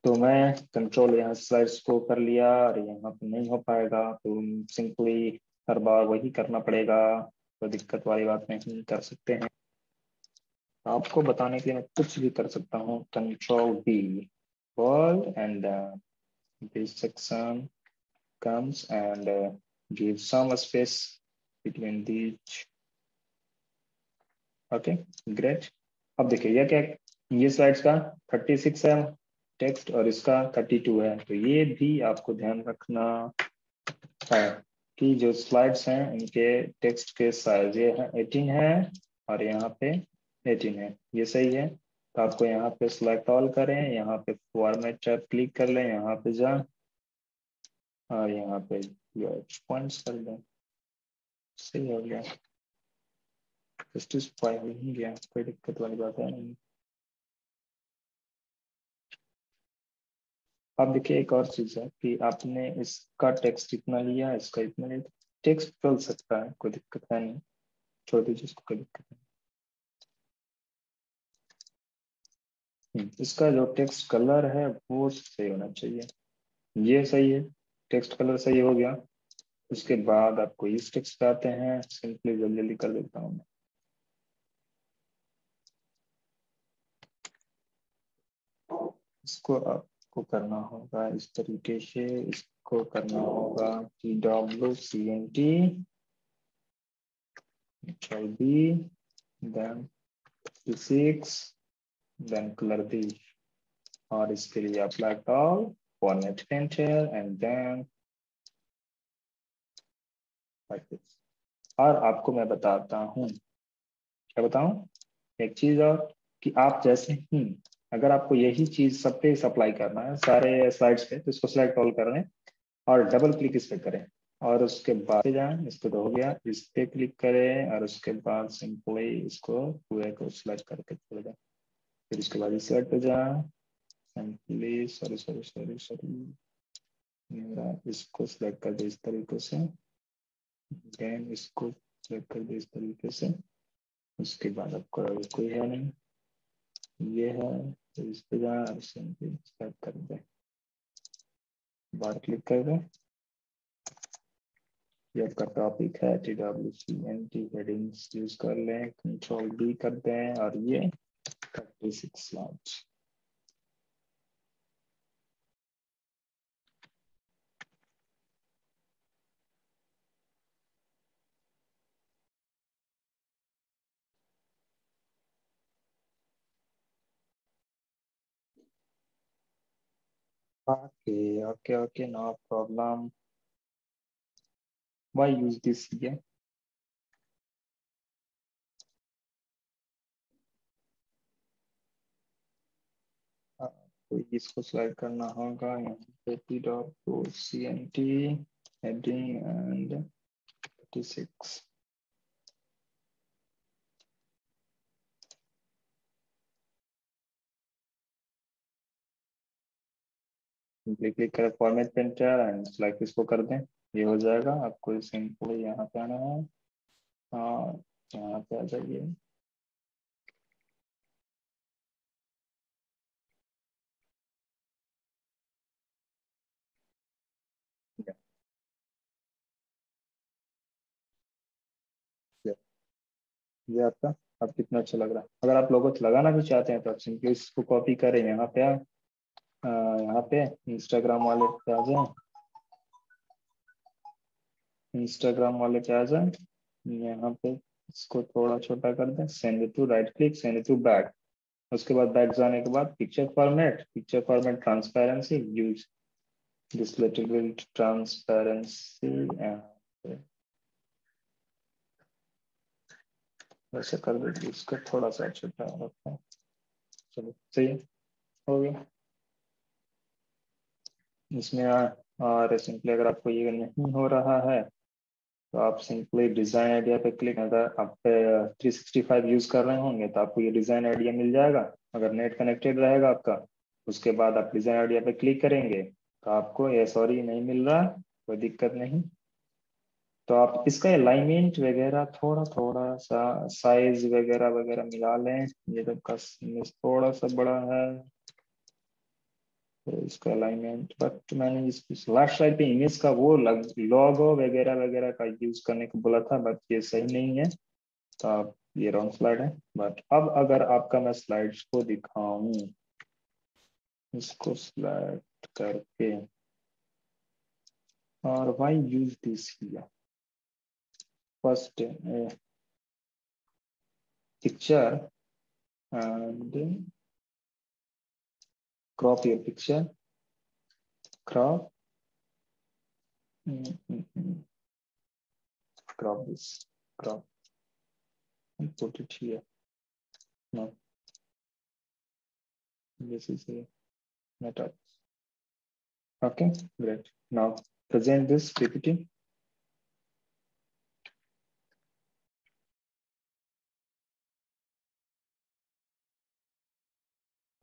तो मैं कंट्रोल यहाँ स्लाइड्स को कर लिया और यहाँ पे नहीं हो पाएगा तो सिंपली हर बार वही करना पड़ेगा। तो दिक्कत वाली बात नहीं कर सकते हैं। आपको बताने के लिए मैं कुछ भी कर सकता हूँ। Control B world and this section comes and uh, gives some space between these. Okay great. अब देखिए ये क्या ये स्लाइड्स का 36 है टेक्स्ट और इसका 32 है। तो ये भी आपको ध्यान रखना है कि जो स्लाइड्स हैं इनके टेक्स्ट के साइज़ ये है 18 है और यहाँ पे 18 है। ये सही है? तो आपको यहाँ पे सिलेक्ट ऑल करें, यहाँ पे फॉर्मेट टैब क्लिक कर लें, यहाँ पे जाए, और यहाँ पे पॉइंट्स कर दें सही हो गया। ही गया, कोई दिक्कत वाली बात है नहीं। अब देखिए एक और चीज़ है कि आपने इसका टेक्स्ट इतना लिया, इसका इतना लिया टेक्स्ट चल सकता है, कोई दिक्कत है नहीं। छोड़ दीजिए, इसको कोई दिक्कत नहीं। इसका जो टेक्स्ट कलर है, वो सही होना चाहिए। ये सही है टेक्स्ट कलर सही हो गया। उसके बाद आपको इस टेक्स्ट पे आते हैं सिंपली जल्दी जल्दी कर देता हूँ मैं। इसको आपको करना होगा इस तरीके से, इसको करना होगा T W C N T B then six then color the or इसके लिए apply all format enter, and then like this. और आपको मैं बताता हूँ। क्या बताऊँ? एक चीज़ और कि आप जैसे ही अगर आपको यही चीज़ सब पे सप्लाई करना है, सारे स्लाइड्स पे तो इसको सिलेक्ट ऑल कर लें और डबल क्लिक इस पे करें। और उसके बाद जाए, इसको तो हो गया। इस पे क्लिक करें और उसके बाद सिंपली इसको पूरे को सिलेक्ट करके छोड़ दें फिर उसके बाद हो जाए simply sorry sorry sorry sorry मेरा इसको सिलेक्ट कर इस तरीके से। देन इसको सिलेक्ट कर दे इस तरीके से। उसके बाद आपको कोई है नहीं। ये है तो इस पे सिलेक्ट कर दे। बार क्लिक कर दें। ये आपका टॉपिक है T W C N T headings use कर लें कंट्रोल डी कर दें, और ये 36 slides. Okay, okay, okay, no problem. Why use this here? तो इसको सिलेक्ट करना होगा। यहाँ पे P dot C N T heading and thirty six click करें फॉर्मेट प्रिंटर एंड सिलेक्ट इसको कर दें। ये हो जाएगा। आपको सिंपली यहाँ पे आना है। और यहाँ पे आ जाइए। ये आपका अब कितना अच्छा लग रहा है। अगर आप लोगों को लगाना भी चाहते हैं तो आप सिंपली इसको कॉपी करें यहाँ पे। आप यहाँ पे इंस्टाग्राम वाले पे आ जाए। इंस्टाग्राम वाले पे आ जाए। यहाँ पे इसको थोड़ा छोटा कर दें। Send to right click send to back उसके बाद बैक जाने के बाद picture format picture format transparency use display transparency वैसे कर देती इसको थोड़ा सा छोटा रखा चलो, सही है? हो गया। इसमें और सिंपली, अगर आपको ये नहीं हो रहा है तो आप सिंपली डिज़ाइन आइडिया पे क्लिक, अगर आप 365 यूज़ कर रहे होंगे तो आपको ये डिज़ाइन आइडिया मिल जाएगा। अगर नेट कनेक्टेड रहेगा आपका, उसके बाद आप डिज़ाइन आइडिया पे क्लिक करेंगे तो आपको ये सॉरी, नहीं मिल रहा, कोई दिक्कत नहीं। तो आप इसका अलाइनमेंट वगैरह थोड़ा थोड़ा सा साइज़ वगैरह वगैरह मिला लें। ये तो थोड़ा सा बड़ा है। तो इसका अलाइनमेंट बट मैंने लास्ट साइड पे इमेज का वो लॉगो वगैरह वगैरह का यूज़ करने को बोला था बट ये सही नहीं है। तो आप, ये रॉन्ग स्लाइड है। बट अब अगर आपका मैं स्लाइड्स को दिखाऊँ, इसको सिलेक्ट करके। और why use this here first uh, picture and crop your picture. Crop. Mm -hmm. crop this crop. And put it here. No. This is a method. Okay great. Now present this ppt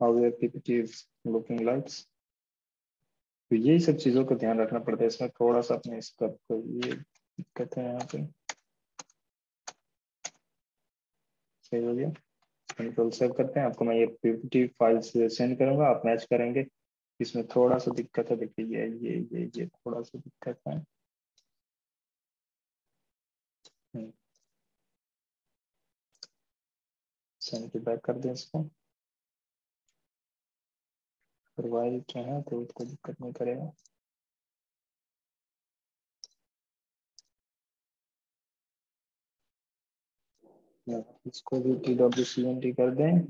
how your PPT is looking like. तो यही सब चीज़ों का ध्यान रखना पड़ता है। इसमें थोड़ा सा अपने इसका ये दिक्कत है यहाँ पे। सही हो गया। कंट्रोल सेव करते हैं। आपको मैं ये पीपीटी फ़ाइल से सेंड करूँगा। आप मैच करेंगे। इसमें थोड़ा सा दिक्कत है। देखिए, ये ये ये ये थोड़ा सा दिक्कत है। सेंड बैक कर दें इसको। प्रोवाइड किया है तो उसको दिक्कत नहीं करेगा। इसको भी T W C N T कर दें।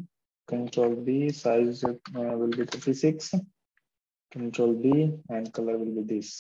Control B size will be thirty six control B and colour will be this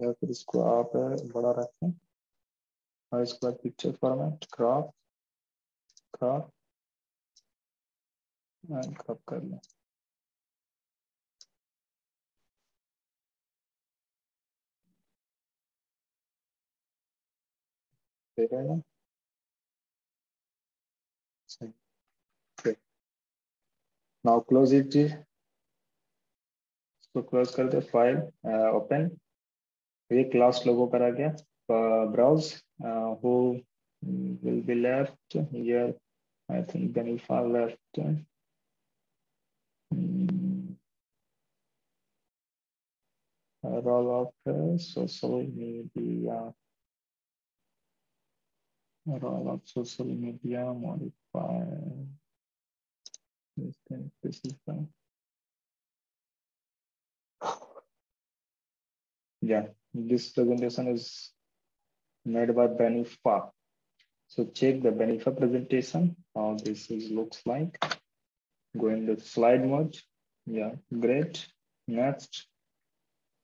या फिर इसको आप बड़ा रखें और इसके बाद picture format crop crop and crop कर लें। नाउ क्लोज इट इसको क्लोज कर दे फ़ाइल ओपन एक लास्ट लोगों पर गया। ब्राउज हो will be left here I think गनीफा left role of social media role of social media modified या this presentation is made by Benifa. So check the Benifa presentation, how this is looks like. Go in the slide mode. Yeah, great. Next,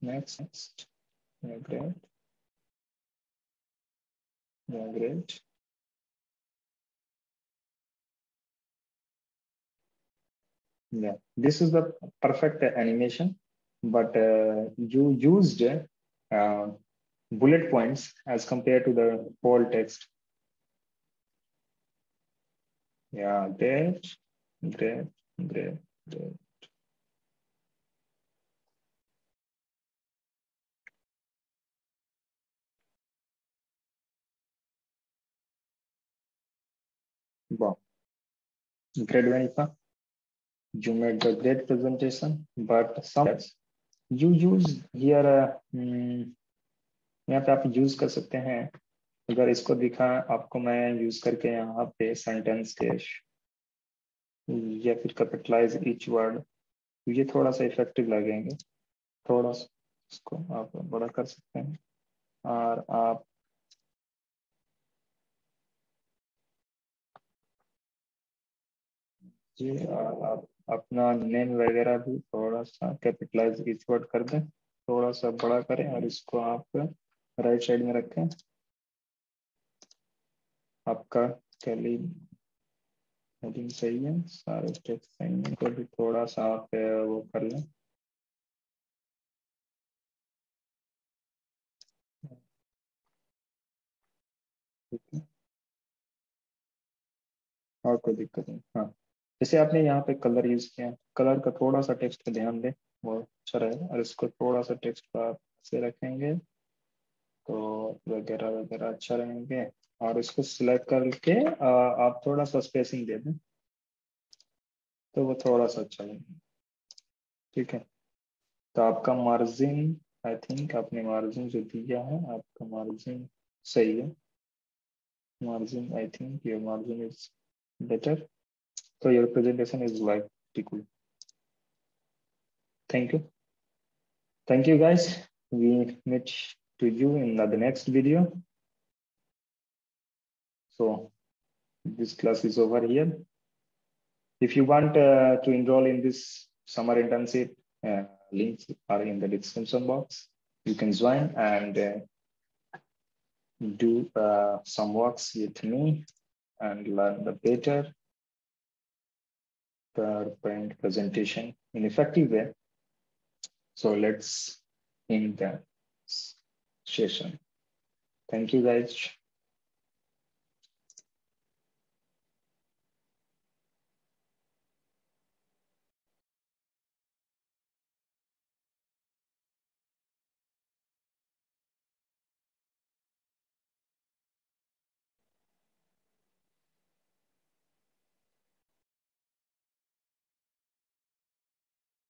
next, next. Yeah, great. Yeah, great. Yeah, this is the perfect animation but uh, you used uh, bullet points as compared to the whole text. Yeah, great, great, great, great. Wow. Great, Vanika. You made the great presentation, but some use here uh, यहाँ पे आप यूज़ कर सकते हैं। अगर इसको दिखा आपको मैं यूज़ करके यहाँ पे सेंटेंस के या फिर कैपिटलाइज ईच वर्ड ये थोड़ा सा इफ़ेक्टिव लगेंगे। थोड़ा सा इसको आप बड़ा कर सकते हैं। और आप जी आप अपना नेम वगैरह भी थोड़ा सा कैपिटलाइज इच वर्ड कर दें थोड़ा सा बड़ा करें और इसको आप राइट साइड में रखें। आपका कैली हेडिंग सही है, सारे टेक्स्ट सही है तो भी थोड़ा सा आप वो कर लें। और कोई दिक्कत नहीं हाँ। जैसे आपने यहाँ पे कलर यूज़ किया कलर का थोड़ा सा टेक्स्ट पे ध्यान दें वो अच्छा रहेगा। और इसको थोड़ा सा टेक्स्ट पर से रखेंगे तो वगैरह वगैरह अच्छा रहेंगे। और इसको सिलेक्ट करके आप थोड़ा सा स्पेसिंग दे दें तो वो थोड़ा सा अच्छा लगेगा ठीक है? तो आपका मार्जिन आई थिंक आपने मार्जिन जो दिया है, आपका मार्जिन सही है। Margin I think your margin is better So your presentation is like pretty Thank you. Thank you guys. We meet to you in the next video. So this class is over here. If you want uh, to enroll in this summer internship, uh, links are in the description box. You can join and uh, do uh, some works with me and learn the better PowerPoint presentation in effective way. So let's end the session. Thank you guys.